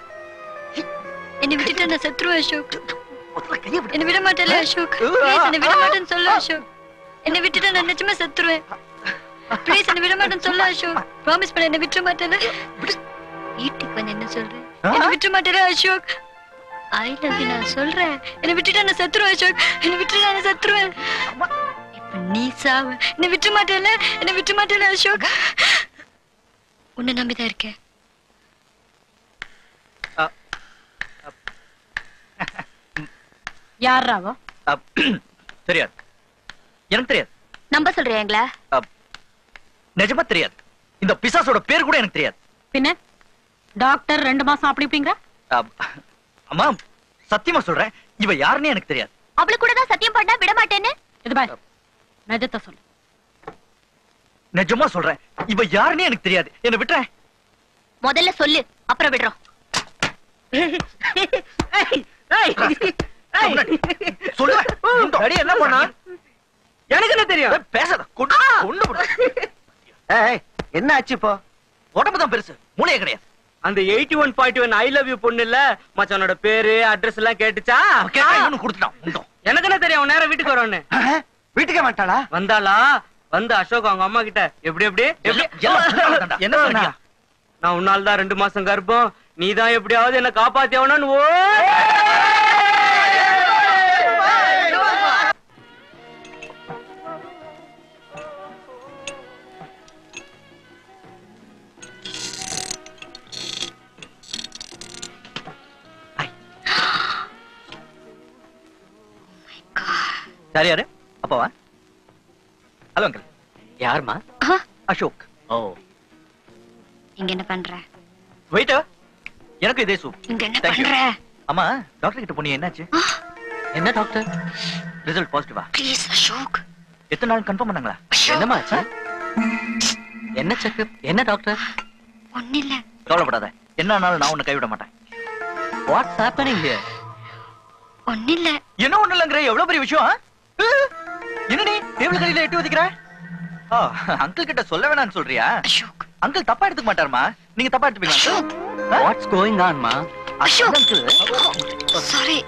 என்னை விட்டுட்டு நான் செத்துருவேன் அசோக். என்னை விட மாட்டேல அசோக். என்னை விட மாட்டேன்னு சொல்லு அசோக். என்னை விட்டுட்டு நான் நிஜமா செத்துருவேன் ப்ளீஸ் என்னை விட மாட்டேன்னு சொல்லு அசோக். ப்ராமிஸ் பண்ண என்னை விட்டுற மாட்டேல வீட்டுக்கு வந்து என்ன சொல்றேன் என்னை விட்டுற மாட்டேல அசோக். ஐ லவ் யூ நான் சொல்றேன். என்னை விட்டுட்டு நான் செத்துருவேன் அசோக். என்னை விட்டுட்டு நான் செத்துருவேன் இப்ப நீ சாவு. என்னை விட்டுற மாட்டேல என்னை விட்டுற மாட்டேல அசோக்? உன்னை நம்பிதான் இருக்கேன். [laughs] யாரா அப், [clears throat] தெரியாது. எனக்கு தெரியாது. நம்ப சொல்றியாங்களா அப், நிஜமா தெரியாது. இந்த பிசாசோட பேர் கூட எனக்கு தெரியாது. பின்ன டாக்டர் ரெண்டு மாசம் அப்படி அம்மா சத்தியமா சொல்றேன். இவ யாருன்னு எனக்கு தெரியாது. அவளுக்கு கூட தான் சத்தியம் பண்ணா விட மாட்டேன்னு? இது பாய் நிஜத்தை சொல்லு. நிஜமா சொல்றேன். இவ யாருன்னு எனக்கு தெரியாது. என்ன விட்டுறேன். முதல்ல சொல்லு அப்புறம் விடுறோம். [laughs] [laughs] என்ன பண்ணா? எனக்கு என்ன தெரியும்? பேசாத. [laughs] என்ன ஆச்சு இப்போ? உடம்பு தான் பெருசு. மூளையே கிடையாது. அந்த eighty one forty one I love you பொண்ணு இல்ல? மச்சானோட பேரு அட்ரஸ் எல்லாம் கேட்டுச்சா? கொடுத்துட்டான். எனக்கு என்ன தெரியும்? அவன் நேரம் வீட்டுக்கு வருவான்னு. வீட்டுக்கே மாட்டாளா? வந்தாளா? வந்து அசோக் அவங்க அம்மா கிட்ட எப்படி எப்படி [laughs] என்ன நான் உன்னால தான் ரெண்டு மாசம் கர்ப்பம். நீ தான் எப்படியாவது என்ன காப்பாத்தி ஆகணும்னு ஓ சரி யாரு? அப்பாவா ஹலோ அங்கிள். யாருமா? அசோக். ஓ. இங்க என்ன பண்ற? வெயிட் எனக்கு இதே சூப் இங்க என்ன. பண்ற? அம்மா டாக்டர் கிட்ட போனீங்க என்னாச்சு? என்ன டாக்டர் ரிசல்ட் பாசிட்டிவா ப்ளீஸ் அசோக். எத்தனை நாள் கன்ஃபார்ம் பண்ணாங்களா? என்னமா ஆச்சு? என்ன செக்கப் என்ன டாக்டர் ஒண்ணு இல்ல கவலைப்படாத. என்ன ஆனாலும் நான் உன்னை கைவிட மாட்டேன். வாட்ஸ் ஹேப்பனிங் ஹியர் ஒன்னும் இல்ல என்ன ஒண்ணு இல்லங்கிற எவ்வளவு பெரிய விஷயம்? என்ன நீ டேபிள் கடையில எட்டி ஓ அங்கிள் கிட்ட சொல்ல வேணாம்னு சொல்றியா? அங்கிள் தப்பா எடுத்துக்க மாட்டாருமா? நீங்க தப்பா எடுத்துப்பீங்க வாட்ஸ் கோயிங் ஆன் மா சாரி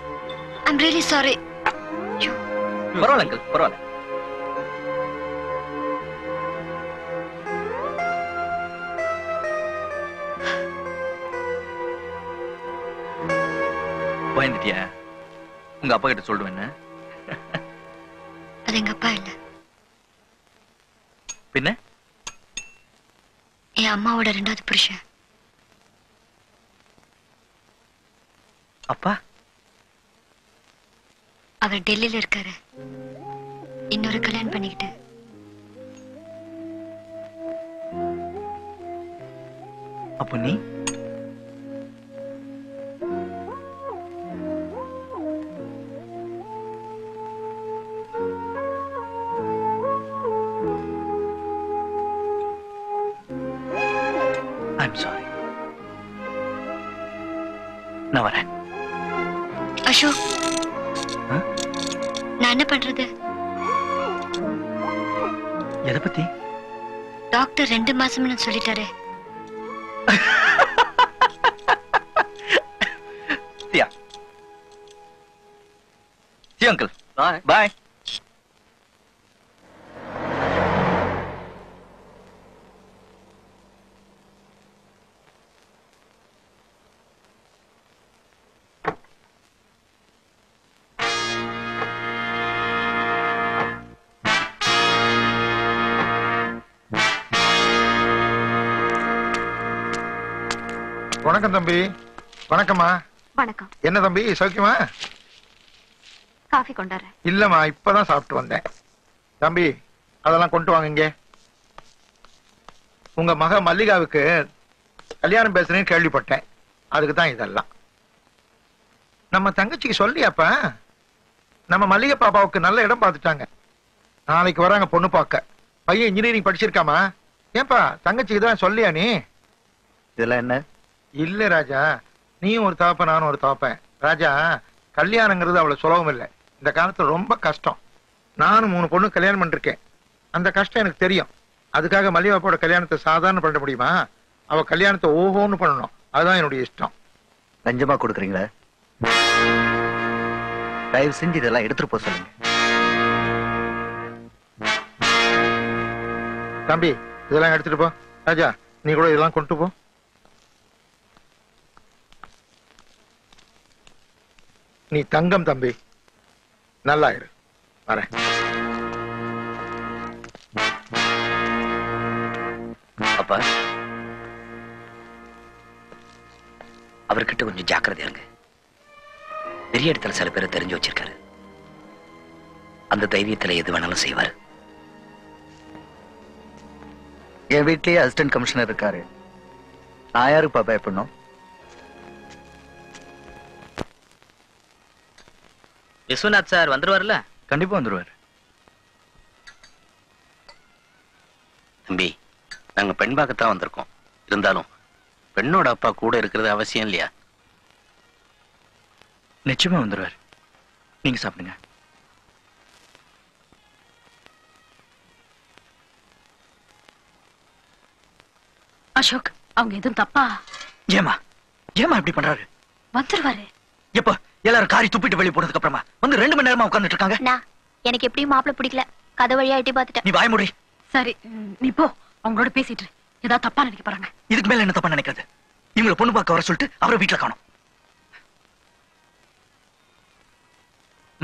ஐம் ரியலி சாரி பரவாயில்ல அங்கிள் பரவாயில்ல. பயந்துட்டியா? உங்க அப்பா கிட்ட சொல்லுவேன்னு அது எங்க அப்பா இல்ல. பின்ன? என் அம்மாவோட ரெண்டாவது புருஷன். அப்பா? அவர் டெல்லியில இருக்காரு. இன்னொரு கல்யாணம் பண்ணிக்கிட்டு. அப்போ நீ? டாக்டர் ரெண்டு மாசம்னு சொல்லிட்டாரு. பாய் பாய். வணக்கம் தம்பி. வணக்கம்மா. வணக்கம். என்ன தம்பி சௌக்கியமா? காஃபி கொண்டாடுறேன் இல்லம்மா இப்பதான் சாப்பிட்டு வந்தேன். தம்பி அதெல்லாம் கொண்டு வாங்க இங்க. உங்க மக மல்லிகாவுக்கு கல்யாணம் பேசுறேன்னு கேள்விப்பட்டேன். அதுக்கு தான் இதெல்லாம். நம்ம தங்கச்சிக்கு சொல்லியாப்பா நம்ம மல்லிகை பாப்பாவுக்கு நல்ல இடம் பார்த்துட்டாங்க. நாளைக்கு வராங்க பொண்ணு பார்க்க. பையன் இன்ஜினியரிங் படிச்சிருக்காமா? ஏன்பா தங்கச்சிக்கு தான் சொல்லியா நீ? இதெல்லாம் என்ன? இல்ல ராஜா நீயும் ஒரு தாப்ப நானும் ஒரு தாப்பேன். ராஜா கல்யாணங்கிறது அவ்வளவு சுலபம் இல்லை. இந்த காலத்துல ரொம்ப கஷ்டம். நானும் மூணு பொண்ணு கல்யாணம் பண்ணிருக்கேன். அந்த கஷ்டம் எனக்கு தெரியும். அதுக்காக மல்லிகாப்போட கல்யாணத்தை சாதாரண பண்ண முடியுமா? அவ கல்யாணத்தை ஓஹோன்னு பண்ணணும். அதுதான் என்னுடைய இஷ்டம். லஞ்சமா கொடுக்குறீங்களா? தயவு செஞ்சு இதெல்லாம் எடுத்துட்டு போக சொல்லுங்க. தம்பி இதெல்லாம் எடுத்துட்டு போ. ராஜா நீ கூட இதெல்லாம் கொண்டு போ. நீ தங்கம் தம்பி. நல்லா இரு வரேன். அப்பா. அவர்கிட்ட கொஞ்சம் ஜாக்கிரதையா இருங்க. பெரிய இடத்துல சில பேரை தெரிஞ்சு வச்சிருக்காரு. அந்த தைரியத்துல எது வேணாலும் செய்வாரு. என் வீட்லயே அசிஸ்டன்ட் கமிஷனர் இருக்காரு. நான் யாருப்பா பயப்படணும் விஸ்வநாத் சார் வந்துருவார்ல கண்டிப்பா வந்துருவாரு. தம்பி நாங்க பெண் பார்க்கத்தான் வந்திருக்கோம். இருந்தாலும் பெண்ணோட அப்பா கூட இருக்கிறது அவசியம் இல்லையா? நிச்சயமா வந்துருவாரு. நீங்க சாப்பிடுங்க. அசோக் அவங்க எதுவும் தப்பா? ஏமா ஏமா இப்படி பண்றாரு? வந்துருவாரு. எப்ப? எல்லாரும் காரி துப்பிட்டு வெளியே போனதுக்கு அப்புறமா வந்து ரெண்டு மணி நேரமா உட்கார்ந்துட்டு இருக்காங்க. எனக்கு எப்படியும் மாப்பிள்ள பிடிக்கல. கதை வழியா எட்டி பார்த்துட்டேன். நீ வாய் மூடி சரி நீ போ. அவங்களோட பேசிட்டு. ஏதாவது தப்பா நினைக்க போறாங்க. இதுக்கு மேல என்ன தப்பா நினைக்கிறது? இவங்களை பொண்ணு பார்க்க வர சொல்லிட்டு அவரை வீட்டுல காணும்.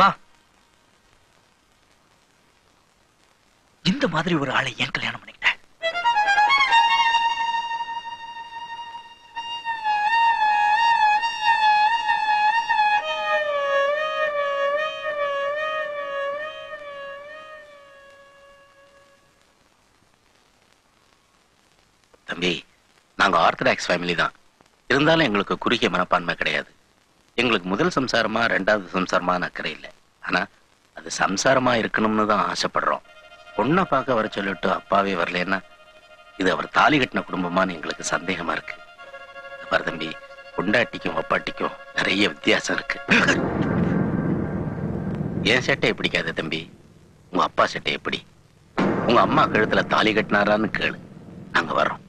மா. இந்த மாதிரி ஒரு ஆளை ஏன் கல்யாணம் பண்ணிக்கிட்ட தம்பி. நாங்க ஆர்த்தடாக்ஸ் ஃபேமிலி தான். இருந்தாலும் எங்களுக்கு குறுகிய மனப்பான்மை கிடையாது. எங்களுக்கு முதல் சம்சாரமா ரெண்டாவது சம்சாரமா அக்கறை இல்லை. ஆனால் அது சம்சாரமா இருக்கணும்னு தான் ஆசைப்படுறோம். பொண்ணை பார்க்க வர சொல்லிட்டு அப்பாவே வரலன்னா இது அவர் தாலி கட்டின குடும்பமானு எங்களுக்கு சந்தேகமா இருக்கு. பாரு தம்பி பொண்டாட்டிக்கும் அப்பாட்டிக்கும் நிறைய வித்தியாசம் இருக்கு. என் சட்டை பிடிக்காத தம்பி உங்க அப்பா சட்டை எப்படி? உங்க அம்மா கழுத்துல தாலி கட்டினாரான்னு கேளு. நாங்க வர்றோம்.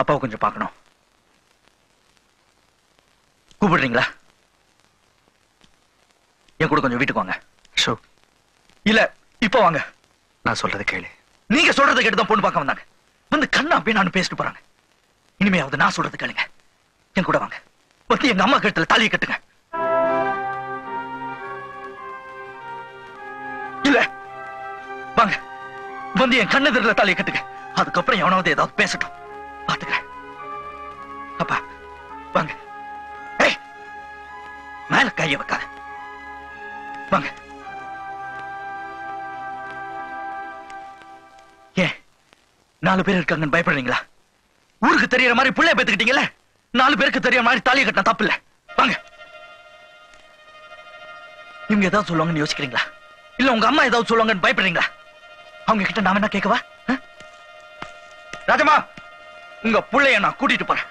அப்பாவை கொஞ்சம் பார்க்கணும். கூப்பிடுறீங்களா? என் கூட கொஞ்சம் வீட்டுக்கு வாங்க. ஷோ இல்ல இப்போ வாங்க. நான் சொல்றது கேளு. நீங்க சொல்றதை கேட்டு தான் பொண்ணு பார்க்க வந்தாங்க. வந்து கண்ணா அப்படியே நான் பேசிட்டு போறாங்க. இனிமையாவது நான் சொல்றது கேளுங்க. என் கூட வாங்க. வந்து எங்க அம்மா கழுத்துல தாலியை கட்டுங்க. இல்ல. வாங்க. வந்து என் கண்ணெதிரில தாலியை கட்டுங்க. அதுக்கப்புறம் எவனாவது ஏதாவது பேசட்டும். பாத்துக்கிறேன். அப்பா வாங்க. மேல கைய வைக்காத. வாங்க. ஏன் நாலு பேர் இருக்காங்கன்னு பயப்படுறீங்களா? ஊருக்கு தெரியற மாதிரி பிள்ளை பெத்துக்கிட்டீங்கல்ல? நாலு பேருக்கு தெரியற மாதிரி தாலியை கட்டின தப்பு இல்ல. வாங்க. இவங்க ஏதாவது சொல்லுவாங்கன்னு யோசிக்கிறீங்களா? இல்ல உங்க அம்மா ஏதாவது சொல்லுவாங்கன்னு பயப்படுறீங்களா? அவங்க கிட்ட நாம என்ன கேட்கவா? ராஜமா ராஜம்மா உங்க புள்ளைய நான் கூட்டிட்டு போறேன்.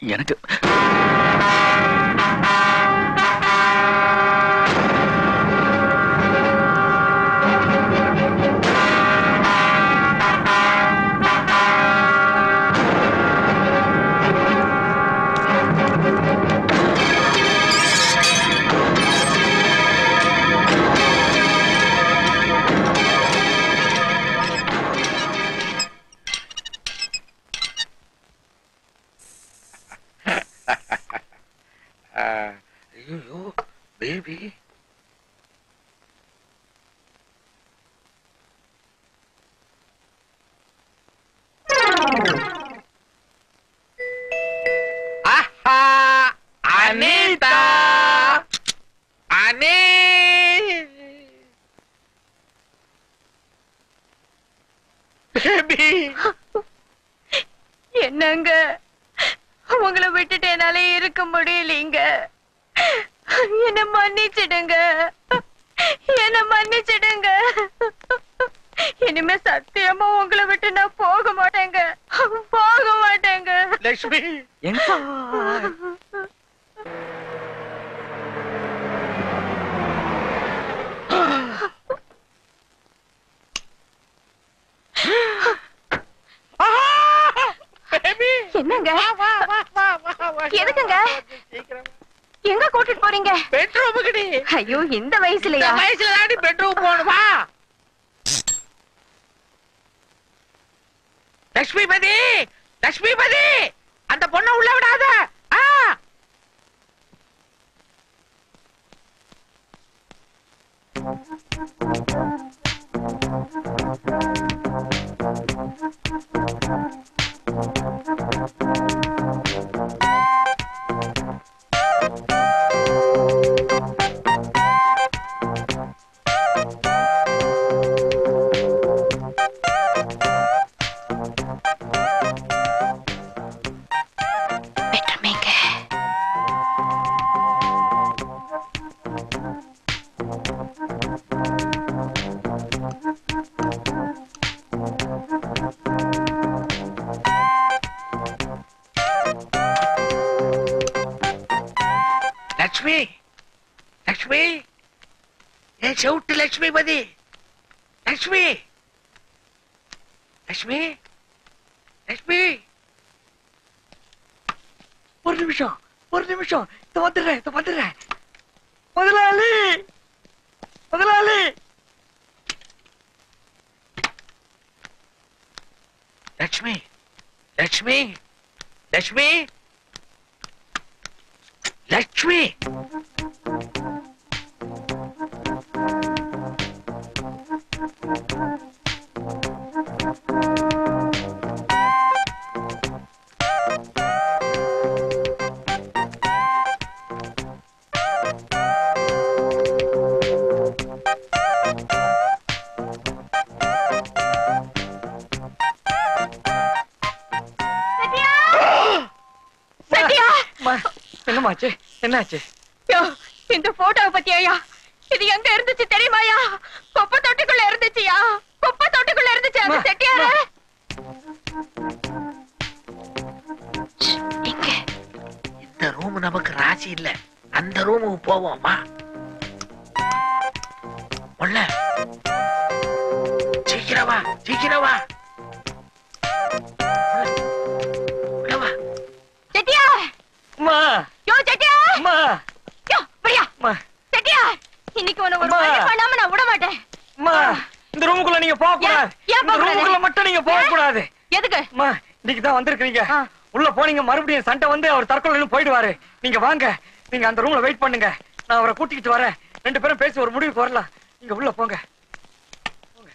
நான் என்னாச்சு மறுபடியும் சண்டை வந்து அவர் தற்கொலை போயிடுவாரு. நீங்க வாங்க. நீங்க அந்த ரூம்ல வெயிட் பண்ணுங்க. நான் அவரை கூட்டிக்கிட்டு வரேன். ரெண்டு பேரும் பேசி ஒரு முடிவுக்கு வரலாம். நீங்க உள்ள போங்க. போங்க.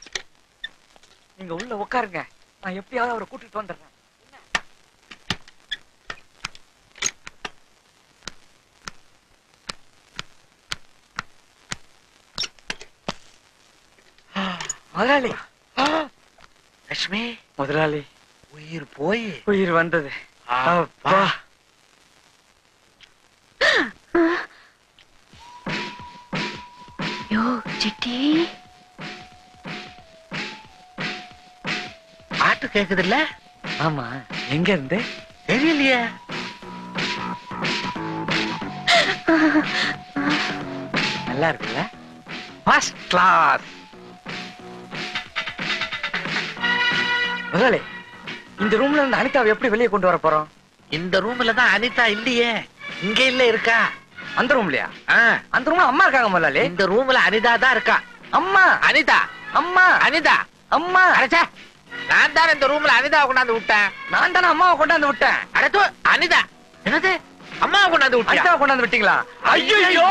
நீங்க உள்ள உட்காருங்க. நான் எப்படியாவது அவரை கூட்டிட்டு வந்துடுறேன். முதலாளி லட்சுமி முதலாளி. உயிர் போய். உயிர் வந்தது. அப்பா. யோ சிட்டி. பாட்டு கேக்குது இல்ல ஆமா எங்க இருந்து தெரியலையே. நல்லா இருக்குல்ல? ஃபர்ஸ்ட் கிளாஸ் முதலாளி இந்த ரூம்ல இருந்து அனிதாவை எப்படி வெளியே கொண்டு வர போறோம்? இந்த ரூம்ல தான் அனிதா இல்லையே. இங்க இல்ல இருக்கா? அந்த ரூம்லயா அந்த ரூம்ல அம்மா இருக்காங்க முதலாளி. இந்த ரூம்ல அனிதா தான் இருக்கா? அம்மா. அனிதா. அம்மா. அனிதா. அம்மா. அடச்சே. நான் தானே இந்த ரூம்ல அனிதாவை கொண்டாந்து விட்டேன். நான் தானே அம்மாவை கொண்டாந்து விட்டேன். அடத்து அனிதா. என்னது? அம்மாவை கொண்டாந்து விட்டியா? அனிதாவை கொண்டாந்து விட்டீங்களா? ஐயோ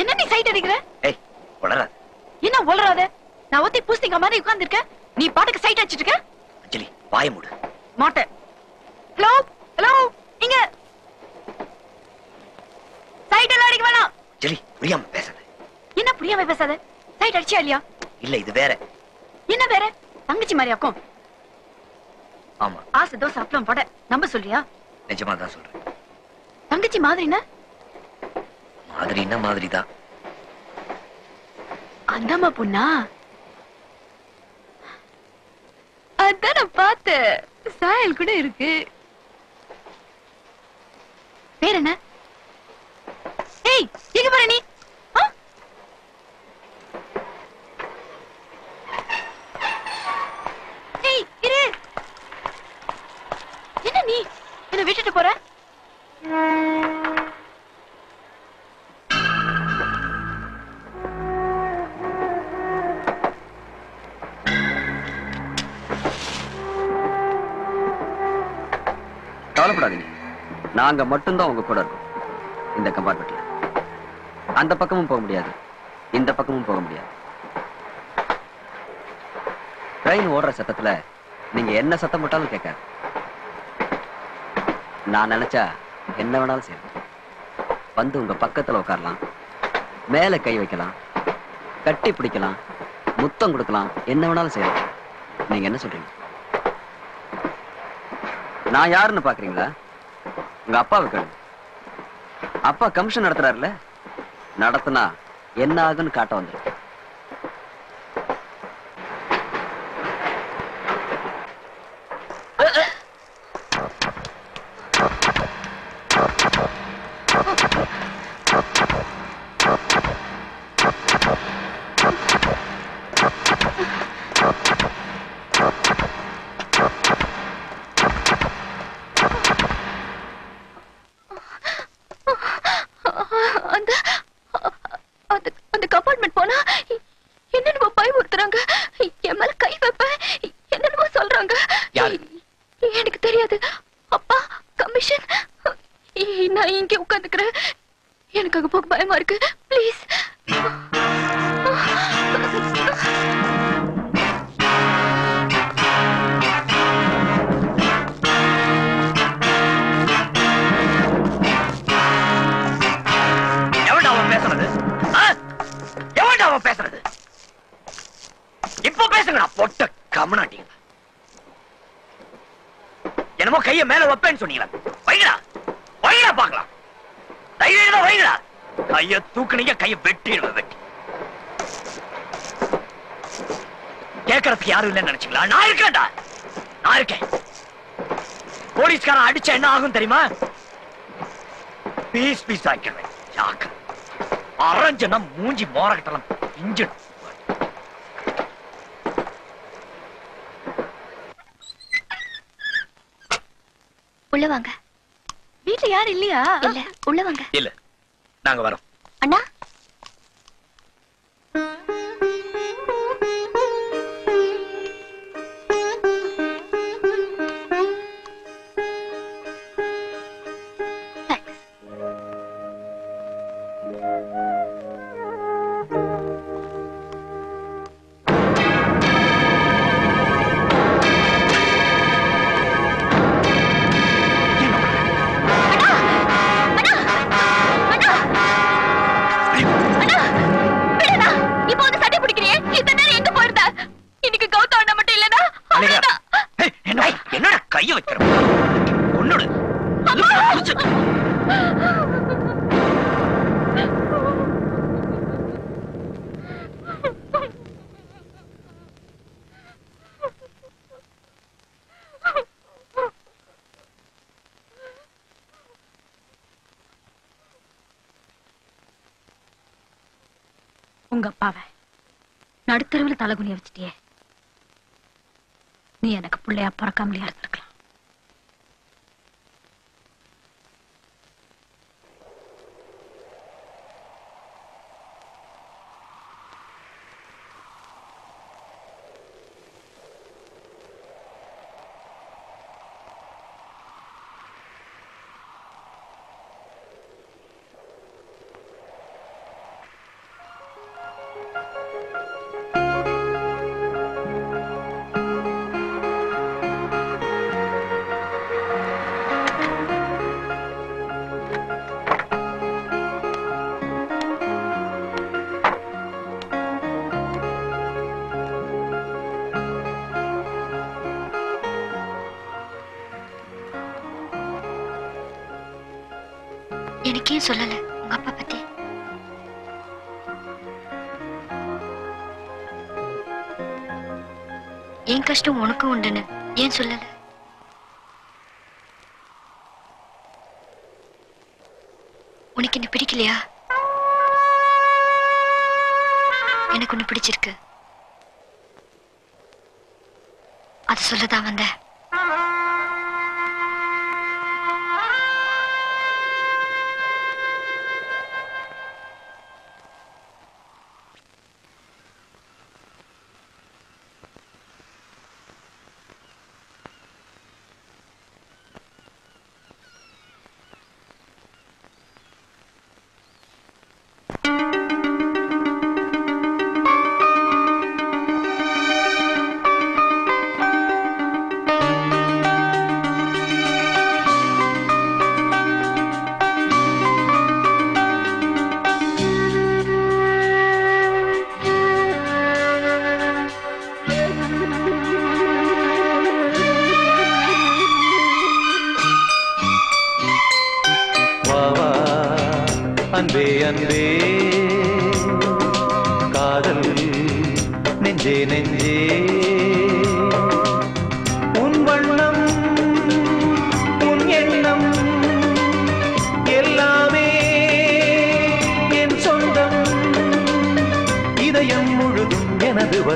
என்ன நீ சைட் அடிக்கிற ஏய் வளராது என்ன உளறாத பூஸ்திங்க மாதிரி உட்கார்ந்து நீ பாட்டுக்கு சைட் அடிச்சிட்டு இருக்க? அஞ்சலி வாய மூடு. மாட்டேன். ஹலோ ஹலோ இங்க. சைட் எல்லாம் அடிக்க வேணாம். அஞ்சலி புரியாம பேசாத. என்ன புரியாம பேசாத? சைட் அடிச்சியா இல்லையா? இல்ல இது வேற. என்ன வேற? தங்கச்சி மாதிரியாக்கும் ஆமா. ஆசை தோசை அப்பளம் போட நம்ப சொல்றியா? நிஜமா தான் சொல்றேன். தங்கச்சி மாதிரினா மாதிரின்னா மாதிரி தான் அந்தம்மா பொண்ணா? அதான் நான் பார்த்தேன் சாயல் கூட இருக்கு. பேர் என்ன? ஏய் எங்க போற நீ. என்ன நீ? என்ன விட்டுட்டு போற? கவலைப்படாதீங்க. நாங்க மட்டும்தான் உங்க கூட இருக்கோம். இந்த கம்பார்ட்மெண்ட்ல. அந்த பக்கமும் போக முடியாது. இந்த பக்கமும் போக முடியாது. ட்ரெயின் ஓடுற சத்தத்துல நீங்க என்ன சத்தம் போட்டாலும் கேட்காது. நான் நினைச்சா என்ன வேணாலும் செய்யலாம். வந்து உங்க பக்கத்துல உட்காரலாம். மேல கை வைக்கலாம். கட்டி பிடிக்கலாம். முத்தம் கொடுக்கலாம். என்ன வேணாலும் செய்யலாம். நீங்க என்ன சொல்றீங்க? நான் யாருன்னு பாக்குறீங்களா? உங்க அப்பாவை அப்பா கமிஷன் நடத்துறாருல? நடத்துனா என்ன ஆகுன்னு காட்ட வந்திருக்கேன் வைப்பேன்னு சொன்னீங்க வைங்களா வைங்களா பாக்கலாம் தைரியம் வைங்களா கைய தூக்குனீங்க கைய வெட்டிடுவேன் வெட்டி. கேட்கறதுக்கு யாரும் இல்லைன்னு நினைச்சீங்களா? நான் இருக்கேன்டா. நான் இருக்கேன். போலீஸ்காரன் அடிச்சா என்ன ஆகும் தெரியுமா? Piece piece ஆக்கிடுவேன். அரைஞ்சனா மூஞ்சி மோரகட்டலாம். இஞ்சிடும். உள்ள வாங்க. வீட்ல யாரும் இல்லையா? இல்ல உள்ள வாங்க. இல்ல நாங்க வரோம். அண்ணா? நடுத்தருவில் தலைகுனிய வச்சிட்டியே. நீ எனக்கு பிள்ளையா பிறக்காமலே இருந்திருக்கலாம். கஷ்டம் உனக்கும் உண்டுன்னு. ஏன் சொல்லல? உனக்கு என்ன பிடிக்கலையா? எனக்கு ஒண்ணு பிடிச்சிருக்கு. அது சொல்லதான் வந்தேன்.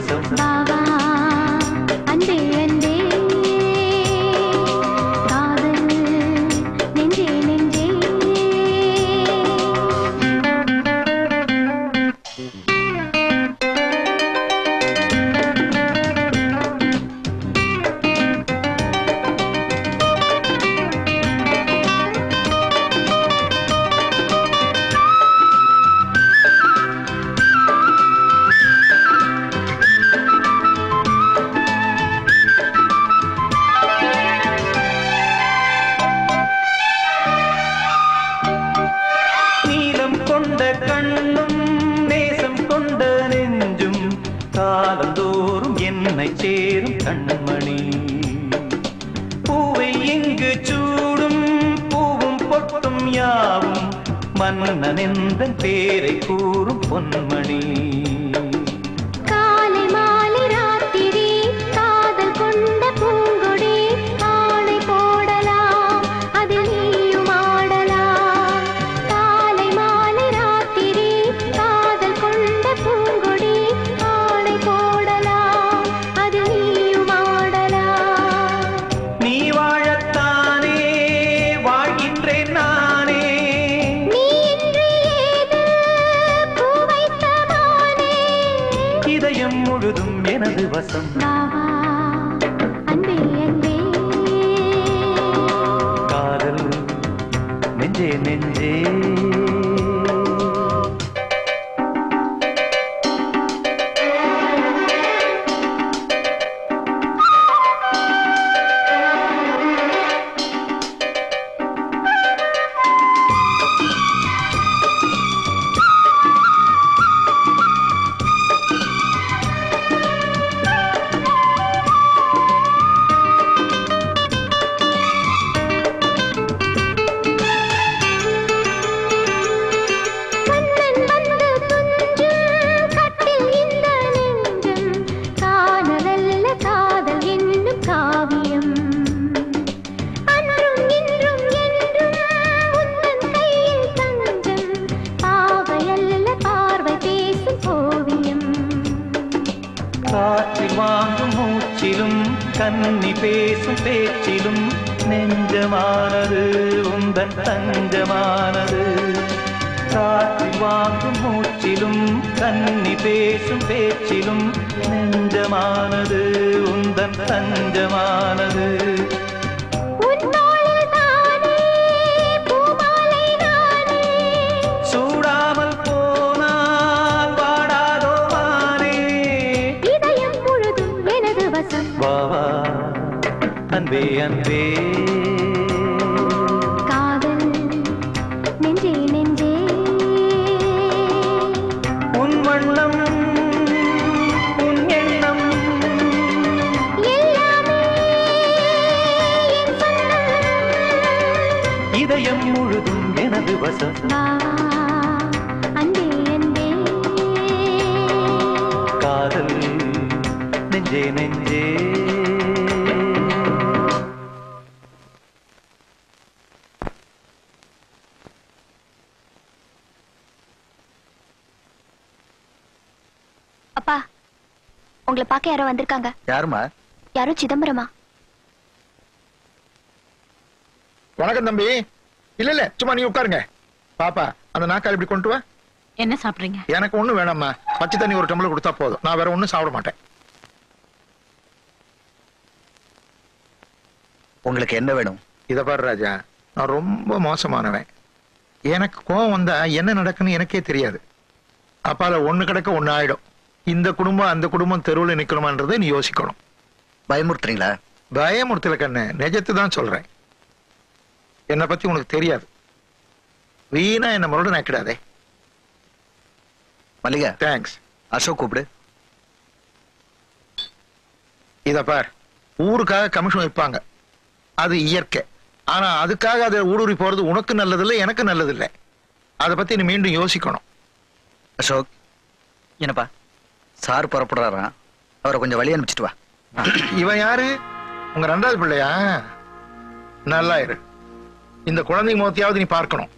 行行 யாரோ வந்திருக்காங்க. யாருமா யாரோ சிதம்பரமா? வணக்கம் தம்பி. இல்ல இல்ல சும்மா நீ உட்காருங்க. பாப்பா அந்த நாக்கால் இப்படி கொண்டு வா. என்ன சாப்பிடுறீங்க? எனக்கு ஒண்ணும் வேணாம்மா. பச்சை தண்ணி ஒரு டம்ளர் கொடுத்தா போதும். நான் வேற ஒண்ணும் சாப்பிட மாட்டேன். உங்களுக்கு என்ன வேணும்? இத பாரு ராஜா. நான் ரொம்ப மோசமானவன். எனக்கு கோவம் வந்தா என்ன நடக்குன்னு எனக்கே தெரியாது. அப்பால ஒண்ணு கிடக்க ஒண்ணு ஆயிடும். இந்த குடும்பம் அந்த குடும்பம் தெருவில் நிக்கணுமான்றதை நீ யோசிக்கணும். பயமுறுத்துறீங்களா? பயமுறுத்தல கண்ணு நிஜத்தை தான் சொல்றேன். என்னை பத்தி உனக்கு தெரியாது. வீணா என்ன மறுபடியும் நினைக்கிடாதே. மல்லிகா. தேங்க்ஸ் அசோக் கூப்பிடு. இத பார். ஊருக்காக கமிஷன் வைப்பாங்க. அது இயற்கை. ஆனா அதுக்காக அதை ஊடுருவி போறது உனக்கு நல்லதில்லை எனக்கு நல்லதில்லை. அதை பத்தி நீ மீண்டும் யோசிக்கணும். அசோக். என்னப்பா? சார் புறப்படுறாராம் அவரை கொஞ்சம் வழி அனுப்பிச்சிட்டு வா. இவன் யாரு? உங்க ரெண்டாவது பிள்ளையா? நல்லா இரு இந்த குழந்தை முகத்தையாவது நீ பார்க்கணும்.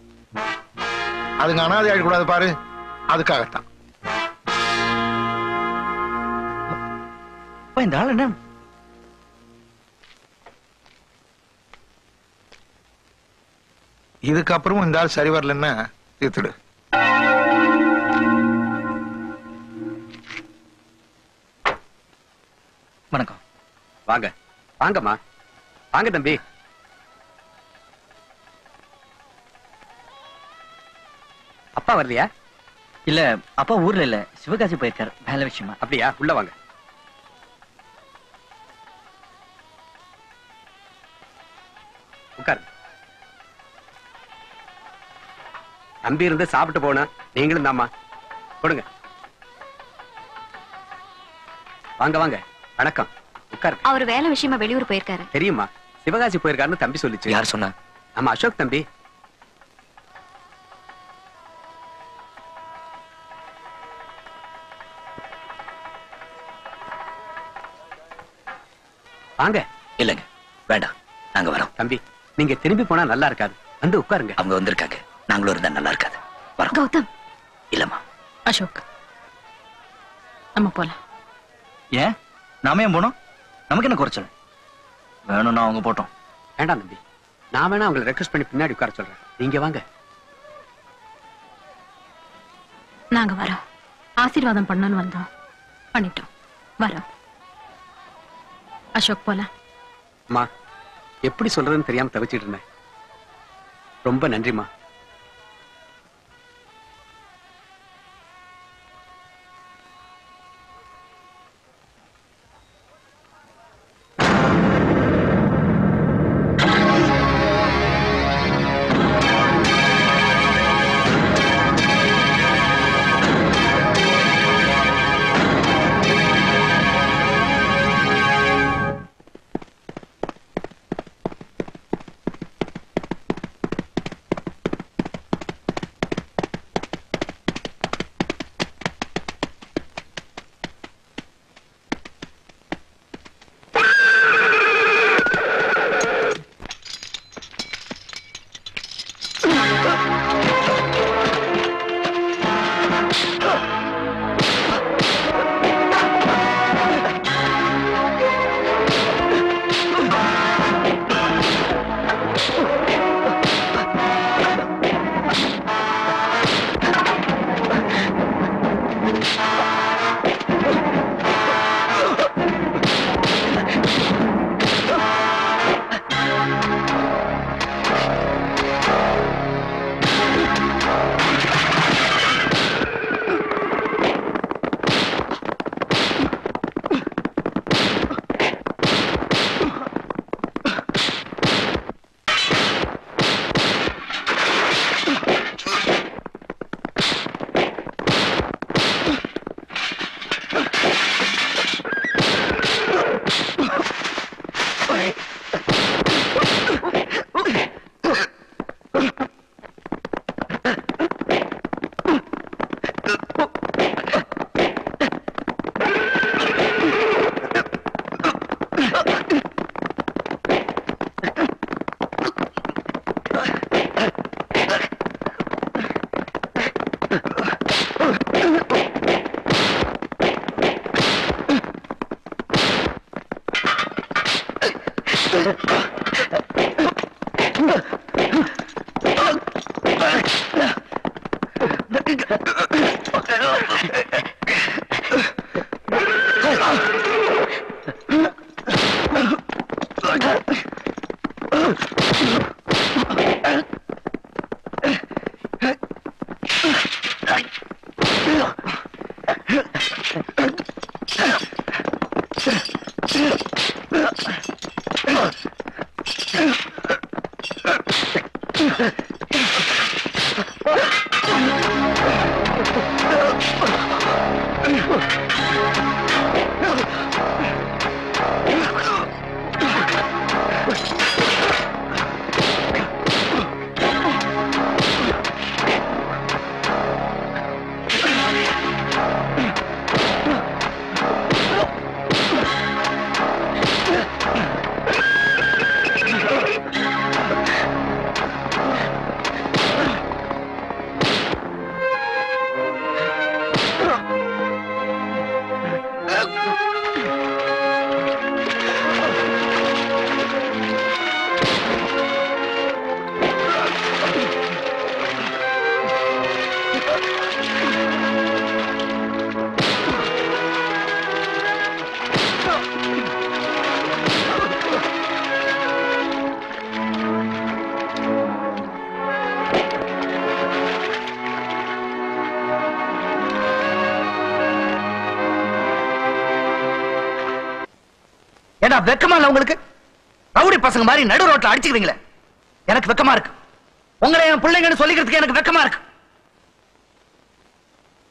அதுங்க அனாதை ஆயிடக்கூடாது பாரு. அதுக்காகத்தான். இந்த ஆள் என்ன? இதுக்கப்புறமும் இந்த ஆள் சரி வரலன்னா தீர்த்துடு. வணக்கம். வாங்க. வாங்கம்மா. வாங்க தம்பி. அப்பா வரலையா? இல்ல அப்பா ஊர்ல இல்ல. சிவகாசி போயிருக்காரு. வேலை விஷயமா. அப்படியா? உள்ள வாங்க. உட்காரு தம்பி இருந்து சாப்பிட்டு போனா நீங்களும் தாம்மா. கொடுங்க. வாங்க வாங்க. வணக்கம். உட்காரு அவர் வேலை விஷயமா வெளியூர் போயிருக்காரு. தெரியுமா? சிவகாசி போயிருக்காருன்னு தம்பி சொல்லிச்சு. யார் சொன்னா? ஆமா அசோக் தம்பி. வாங்க. இல்லங்க. வேண்டாம். நாங்க வரோம். தம்பி நீங்க திரும்பி போனா நல்லா இருக்காது. வந்து உட்காருங்க. அவங்க வந்திருக்காங்க. நாங்களும் இருந்தா நல்லா இருக்காது. வரோம். கௌதம். இல்லம்மா. அசோக். நம்ம போலாம். ஏன்? நாம ஏன் போனோம்? நமக்கு என்ன குறைச்சல்? வேணும்னா அவங்க போட்டோம். வேண்டாம் தம்பி. நான் வேணா உங்களை ரெக்வஸ்ட் பண்ணி பின்னாடி உட்கார சொல்றேன். நீங்க வாங்க. நாங்க வரோம். ஆசீர்வாதம் பண்ணணும்னு வந்தோம். பண்ணிட்டோம். வரோம். அசோக் போலாம் அம்மா எப்படி சொல்றதுன்னு தெரியாம தவிச்சிட்டு இருந்தேன். ரொம்ப நன்றிம்மா. ஏடா வெக்கமா இல்ல உங்களுக்கு? ரவுடி பசங்க மாதிரி நடு ரோட்ல அடிச்சுக்கிறீங்களே. எனக்கு வெக்கமா இருக்கு. உங்களை என் பிள்ளைங்கன்னு சொல்லிக்கிறதுக்கு எனக்கு வெக்கமா இருக்கு.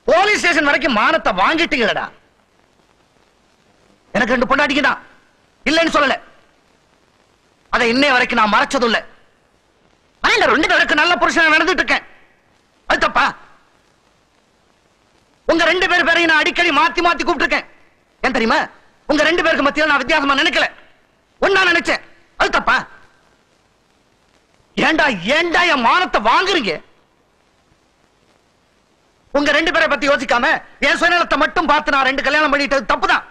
போலீஸ் ஸ்டேஷன் வரைக்கும் மானத்தை வாங்கிட்டீங்களடா. எனக்கு ரெண்டு பொண்டாட்டிங்க தான். இல்லைன்னு சொல்லல. அதை இன்னைய வரைக்கும் நான் மறைச்சதும் இல்ல ஆனா இந்த ரெண்டு பேருக்கு நல்ல புருஷன் நடந்துட்டு இருக்கேன். அது தப்பா உங்க ரெண்டு பேர் பேரையும் நான் அடிக்கடி மாத்தி மாத்தி கூப்பிட்டு இருக்கேன் ஏன் தெரியுமா? உங்க ரெண்டு பேருக்கு மத்தியில் நான் வித்தியாசமா நினைக்கல. ஒன்னா நினைச்சேன். அது தப்பா? ஏண்டா ஏண்டா என் மானத்தை வாங்குறீங்க? உங்க ரெண்டு பேரை பத்தி யோசிக்காம என் சுயநலத்தை மட்டும் பார்த்து நான் ரெண்டு கல்யாணம் பண்ணிட்டது தப்புதான்.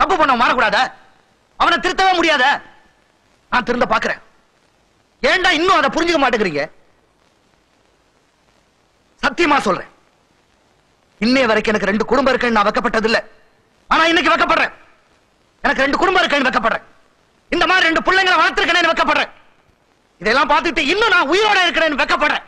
தப்பு பண்ண மாறக்கூடாத? அவனை திருத்தவே முடியாத? நான் திருந்த பாக்குறேன். ஏண்டா இன்னும் அதை புரிஞ்சுக்க மாட்டேங்கிறீங்க? சத்தியமா சொல்றேன். இன்னைய வரைக்கும் எனக்கு ரெண்டு குடும்பம் இருக்குன்னு நான் வைக்கப்பட்டது இல்ல ஆனா இன்னைக்கு வைக்கப்படுறேன். எனக்கு ரெண்டு குடும்பம் இருக்குன்னு வைக்கப்படுறேன். இந்த மாதிரி ரெண்டு பிள்ளைங்களை வளர்த்திருக்கேன்னு வைக்கப்படுறேன். இதெல்லாம் பார்த்துட்டு இன்னும் நான் உயிரோட இருக்கிறேன்னு வைக்கப்படுறேன்.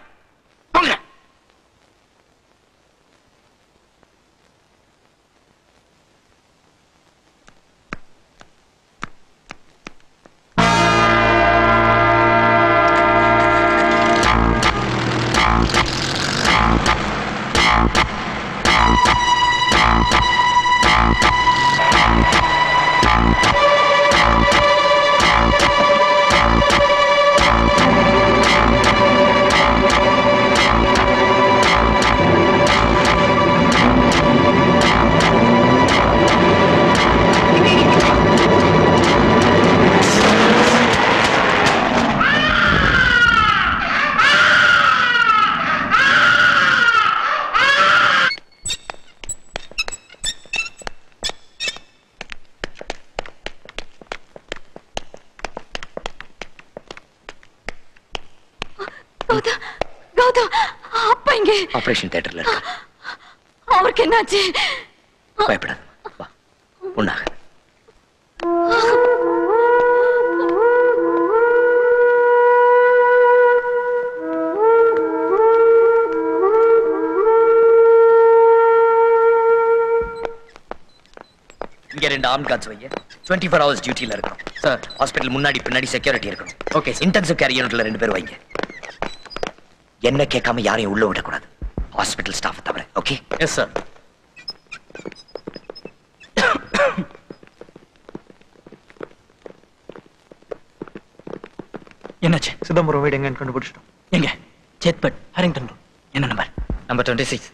ஆபரேஷன் தியேட்டர்ல இருக்கு. அவருக்கு என்னாச்சு? பயப்படாத. வா. உண்டாக இங்க ரெண்டு ஆர்ம் கார்ட்ஸ் வைங்க டுவெண்ட்டி ஃபோர் ஹவர்ஸ் டியூட்டில இருக்கணும். சார். ஹாஸ்பிட்டல் முன்னாடி பின்னாடி செக்யூரிட்டி இருக்கணும். ஓகே இன்டென்சிவ் கேர் யூனிட்ல ரெண்டு பேர் வைங்க. என்ன கேட்காம யாரையும் உள்ள விடக்கூடாது. ஹாஸ்பிட்டல் ஸ்டாஃப் தவிர ஓகே எஸ் சார் என்னாச்சு? சிதம்பரம் வீடு எங்கன்னு கண்டுபிடிச்சிட்டோம். எங்க? சேத்பட் ஹரிங்டன் ரோட் என்ன நம்பர் நம்பர் டுவெண்ட்டி சிக்ஸ்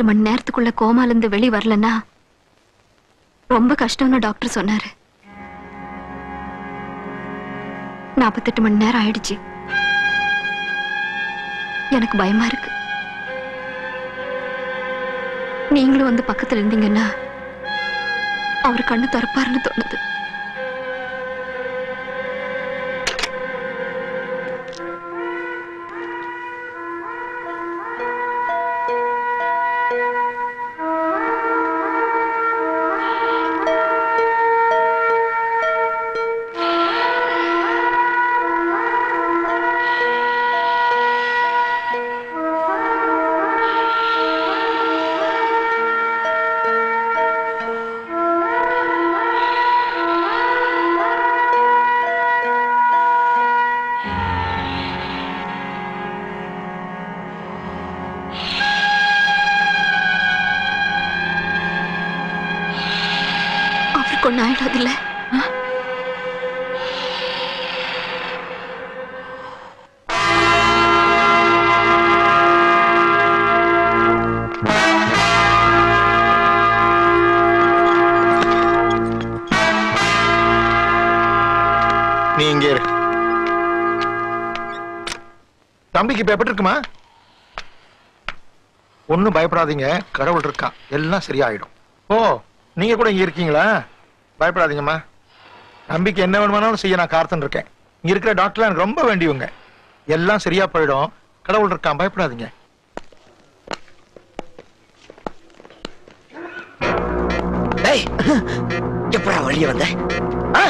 நாற்பத்தெட்டு மணி நேரத்துக்குள்ள கோமால இருந்து வெளி வரலன்னா ரொம்ப கஷ்டம்னு டாக்டர் சொன்னாரு. நாற்பத்தெட்டு மணி நேரம் ஆயிடுச்சு. எனக்கு பயமா இருக்கு. நீங்களும் வந்து பக்கத்துல இருந்தீங்கன்னா அவர் கண்ணு திறப்பாருன்னு தோணுது. தம்பிக்கு இப்ப எப்படி இருக்குமா ஒண்ணும் பயப்படாதீங்க. கடவுள் இருக்கான் எல்லாம் சரியாயிடும். ஓ நீங்க கூட இங்க இருக்கீங்களா? பயப்படாதீங்கம்மா. தம்பிக்கு என்ன வேணுமானாலும் செய்ய நான் காத்துன்னு இருக்கேன். இங்க இருக்கிற டாக்டர் எனக்கு ரொம்ப வேண்டியவங்க. எல்லாம் சரியா போயிடும். கடவுள் இருக்கான் பயப்படாதீங்க. டேய் எப்படா வெளிய வந்த? ஆ?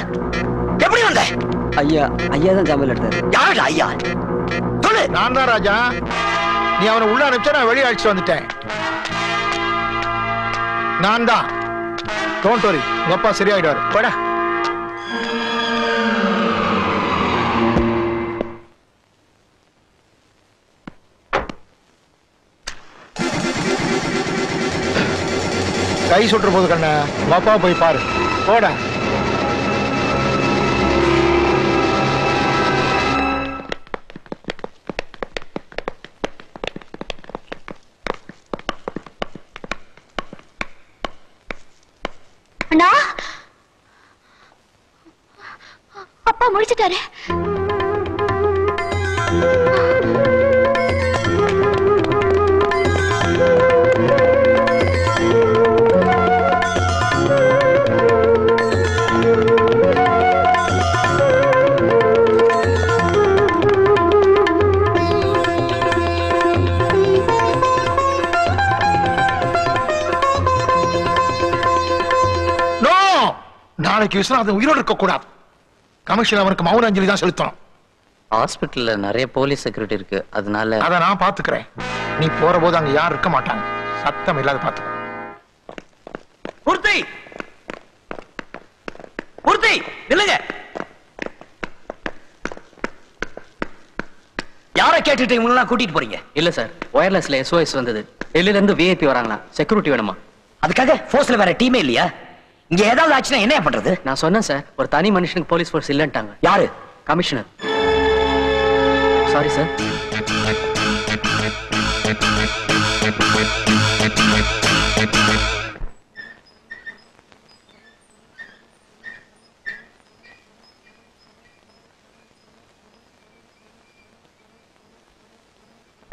எப்படி வந்த? ஐயா ஐயா தான் ஜாமீன் எடுத்தாரு. யாருடா ஐயா? சொல்லு நான் தான் ராஜா. நீ அவனை உள்ள அனுப்பிச்சா நான் வெளியே அழைச்சிட்டு வந்துட்டேன். நான் தான் டோன்ட் வரி உங்க அப்பா சரியாயிடுவாரு. போடா. கை சுட்டுற போது கண்ணா உங்க அப்பா போய் பாரு. போடா. முடிச்சிட்டாரு நாளைக்கு விஸ்வநாதன் உயிரோடு இருக்கக்கூடாது. கமிஷன் அவனுக்கு மௌன அஞ்சலி தான் செலுத்தணும். ஹாஸ்பிட்டல்ல நிறைய போலீஸ் செக்யூரிட்டி இருக்கு. அதனால அதை நான் பாத்துக்கிறேன் நீ போற போது அங்க யாரும் இருக்க மாட்டாங்க. சத்தம் இல்லாத பாத்துக்கோ பூர்த்தி பூர்த்தி நில்லுங்க. யாரை கேட்டுட்டு இவங்களெல்லாம் கூட்டிட்டு போறீங்க? இல்ல சார் ஒயர்லெஸ்ல எஸ்ஓஎஸ் வந்தது. டெல்லில இருந்து விஐபி வராங்களா செக்யூரிட்டி வேணுமா? அதுக்காக ஃபோர்ஸ்ல வேற டீமே இல்லையா? இங்க ஏதாவது ஆச்சுன்னா என்ன பண்றது? நான் சொன்னேன் சார். ஒரு தனி மனுஷனுக்கு போலீஸ் ஃபோர்ஸ் இல்லன்ட்டாங்க. யாரு? கமிஷனர். சாரி சார்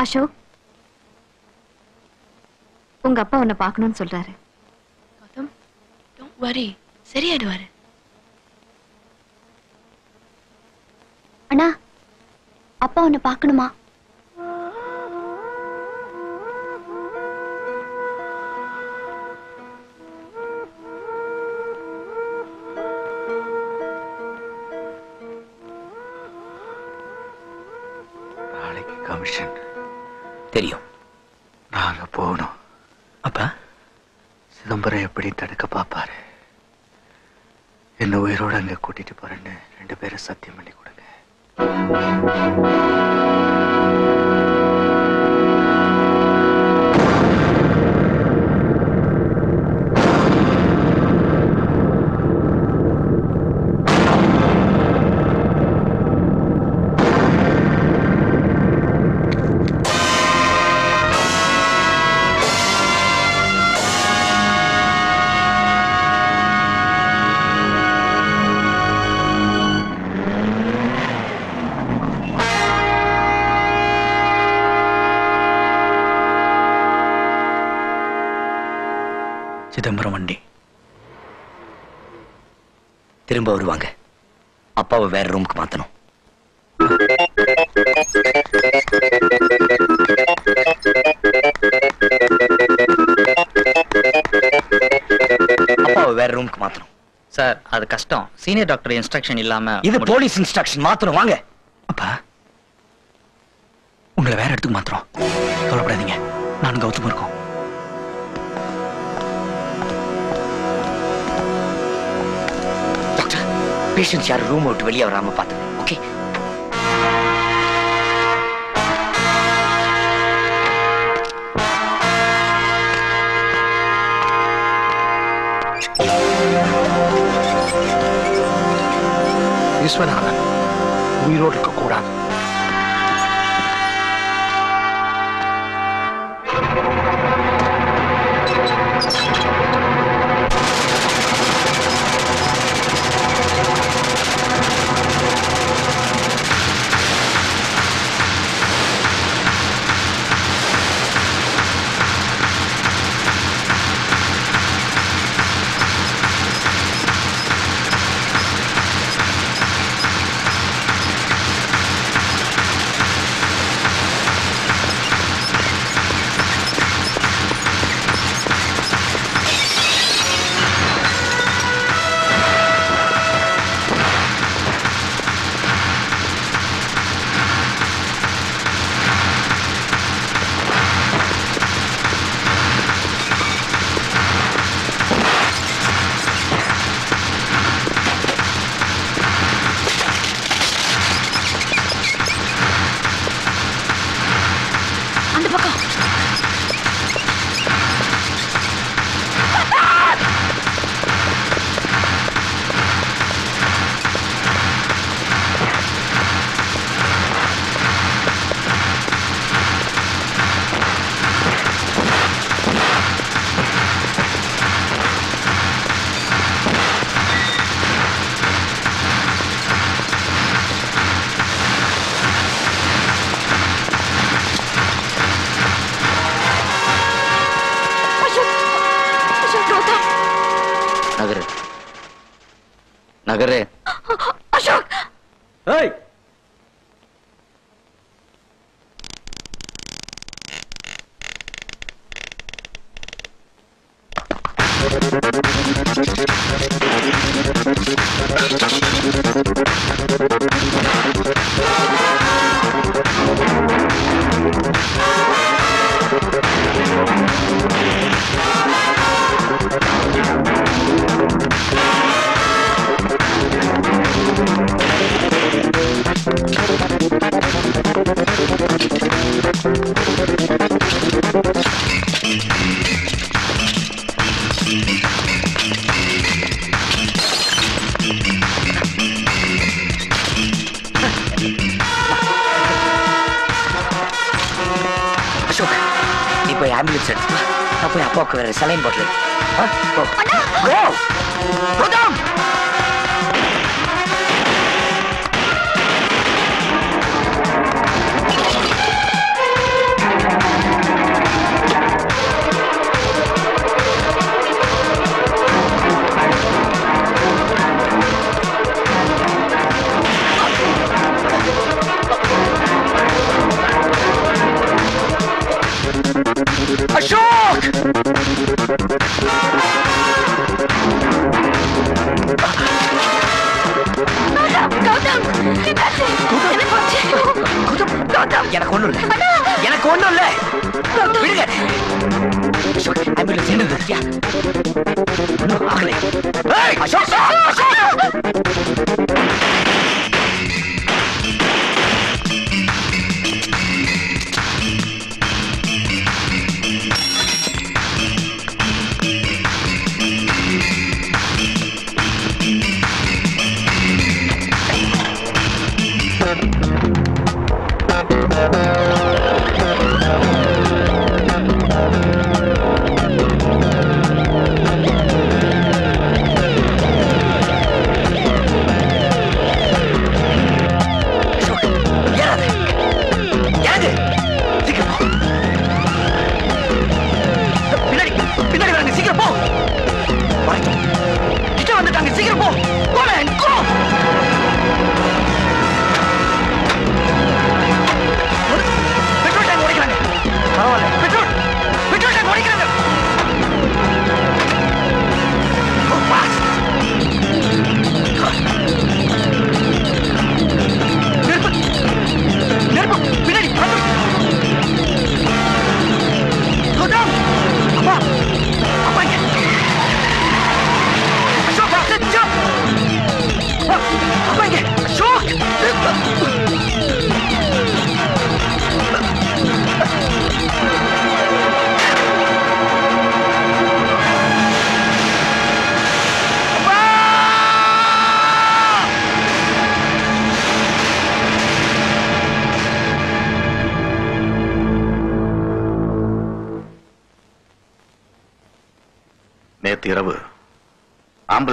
அசோக் உங்க அப்பா உன்னை பார்க்கணும்னு சொல்றாரு. வரி சரியாயிடுவாரு. அண்ணா அப்பா உன்னை பார்க்கணுமா? நாளைக்கு கமிஷன் தெரியும். நாங்க போகணும். அப்பா? சிதம்பரம் எப்படி தடுக்க பாப்பாரு என்ன உயிரோட அங்க கூட்டிட்டு போறேன்னு ரெண்டு பேரும் சத்தியம் பண்ணி கொடுங்க. திரும்ப வருவாங்க. அப்பாவை வேற ரூமுக்கு மாத்தணும். அப்பாவை வேற ரூமுக்கு மாத்தணும். சார் அது கஷ்டம். சீனியர் டாக்டர் இன்ஸ்ட்ரக்ஷன் இல்லாம இது போலீஸ் இன்ஸ்ட்ரக்ஷன் மாத்தணும் வாங்க. அப்பா உங்களை வேற இடத்துக்கு மாத்திரம் கவலைப்படாதீங்க. நானும் கௌதமும் இருக்கோம். பேஷண்ட்ஸ் யாரும் ரூம் விட்டு வெளியே வராம பார்த்து ஓகே விஸ்வநாதன் உயிரோடு இருக்கக்கூடாது.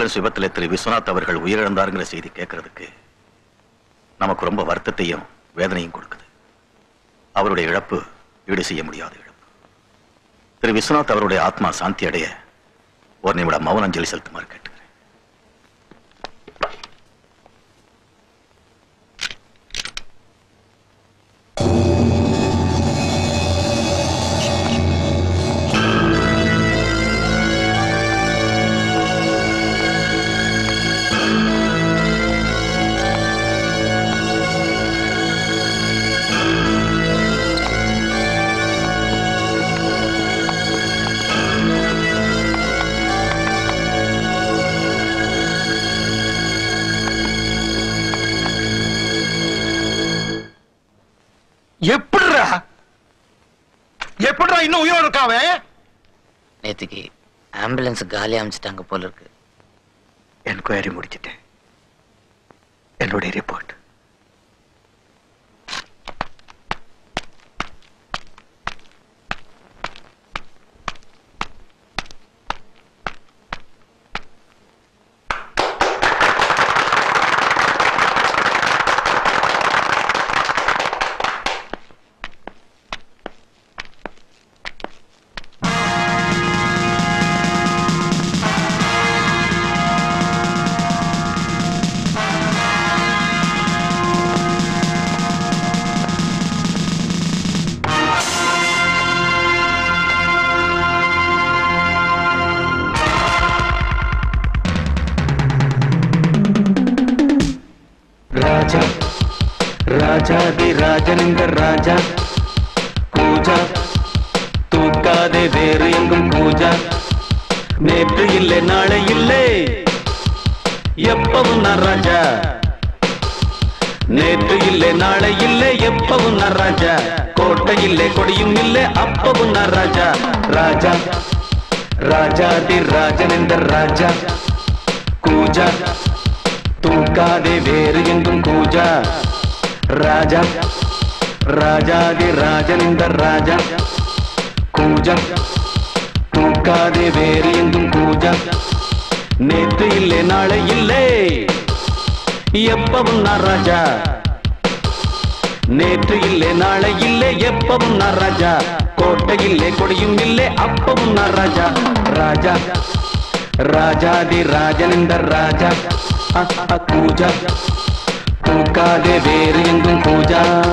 ஆம்புலன்ஸ் விபத்துல திரு விஸ்வநாத் அவர்கள் உயிரிழந்தாருங்கிற செய்தி கேட்கறதுக்கு நமக்கு ரொம்ப வருத்தத்தையும் வேதனையும் கொடுக்குது. அவருடைய இழப்பு ஈடு செய்ய முடியாத இழப்பு. திரு விஸ்வநாத் அவருடைய ஆத்மா சாந்தி அடைய ஒரு நிமிடம் மௌன அஞ்சலி செலுத்துமாறு ஆம்புலன்ஸ் காலி அமைச்சிட்டாங்க போல இருக்கு. என்கொயரி முடிச்சு the Raja राजा दे राजनिंदर राजा। अ, अ, पूजा। तू का दे वेरिंग पूजा।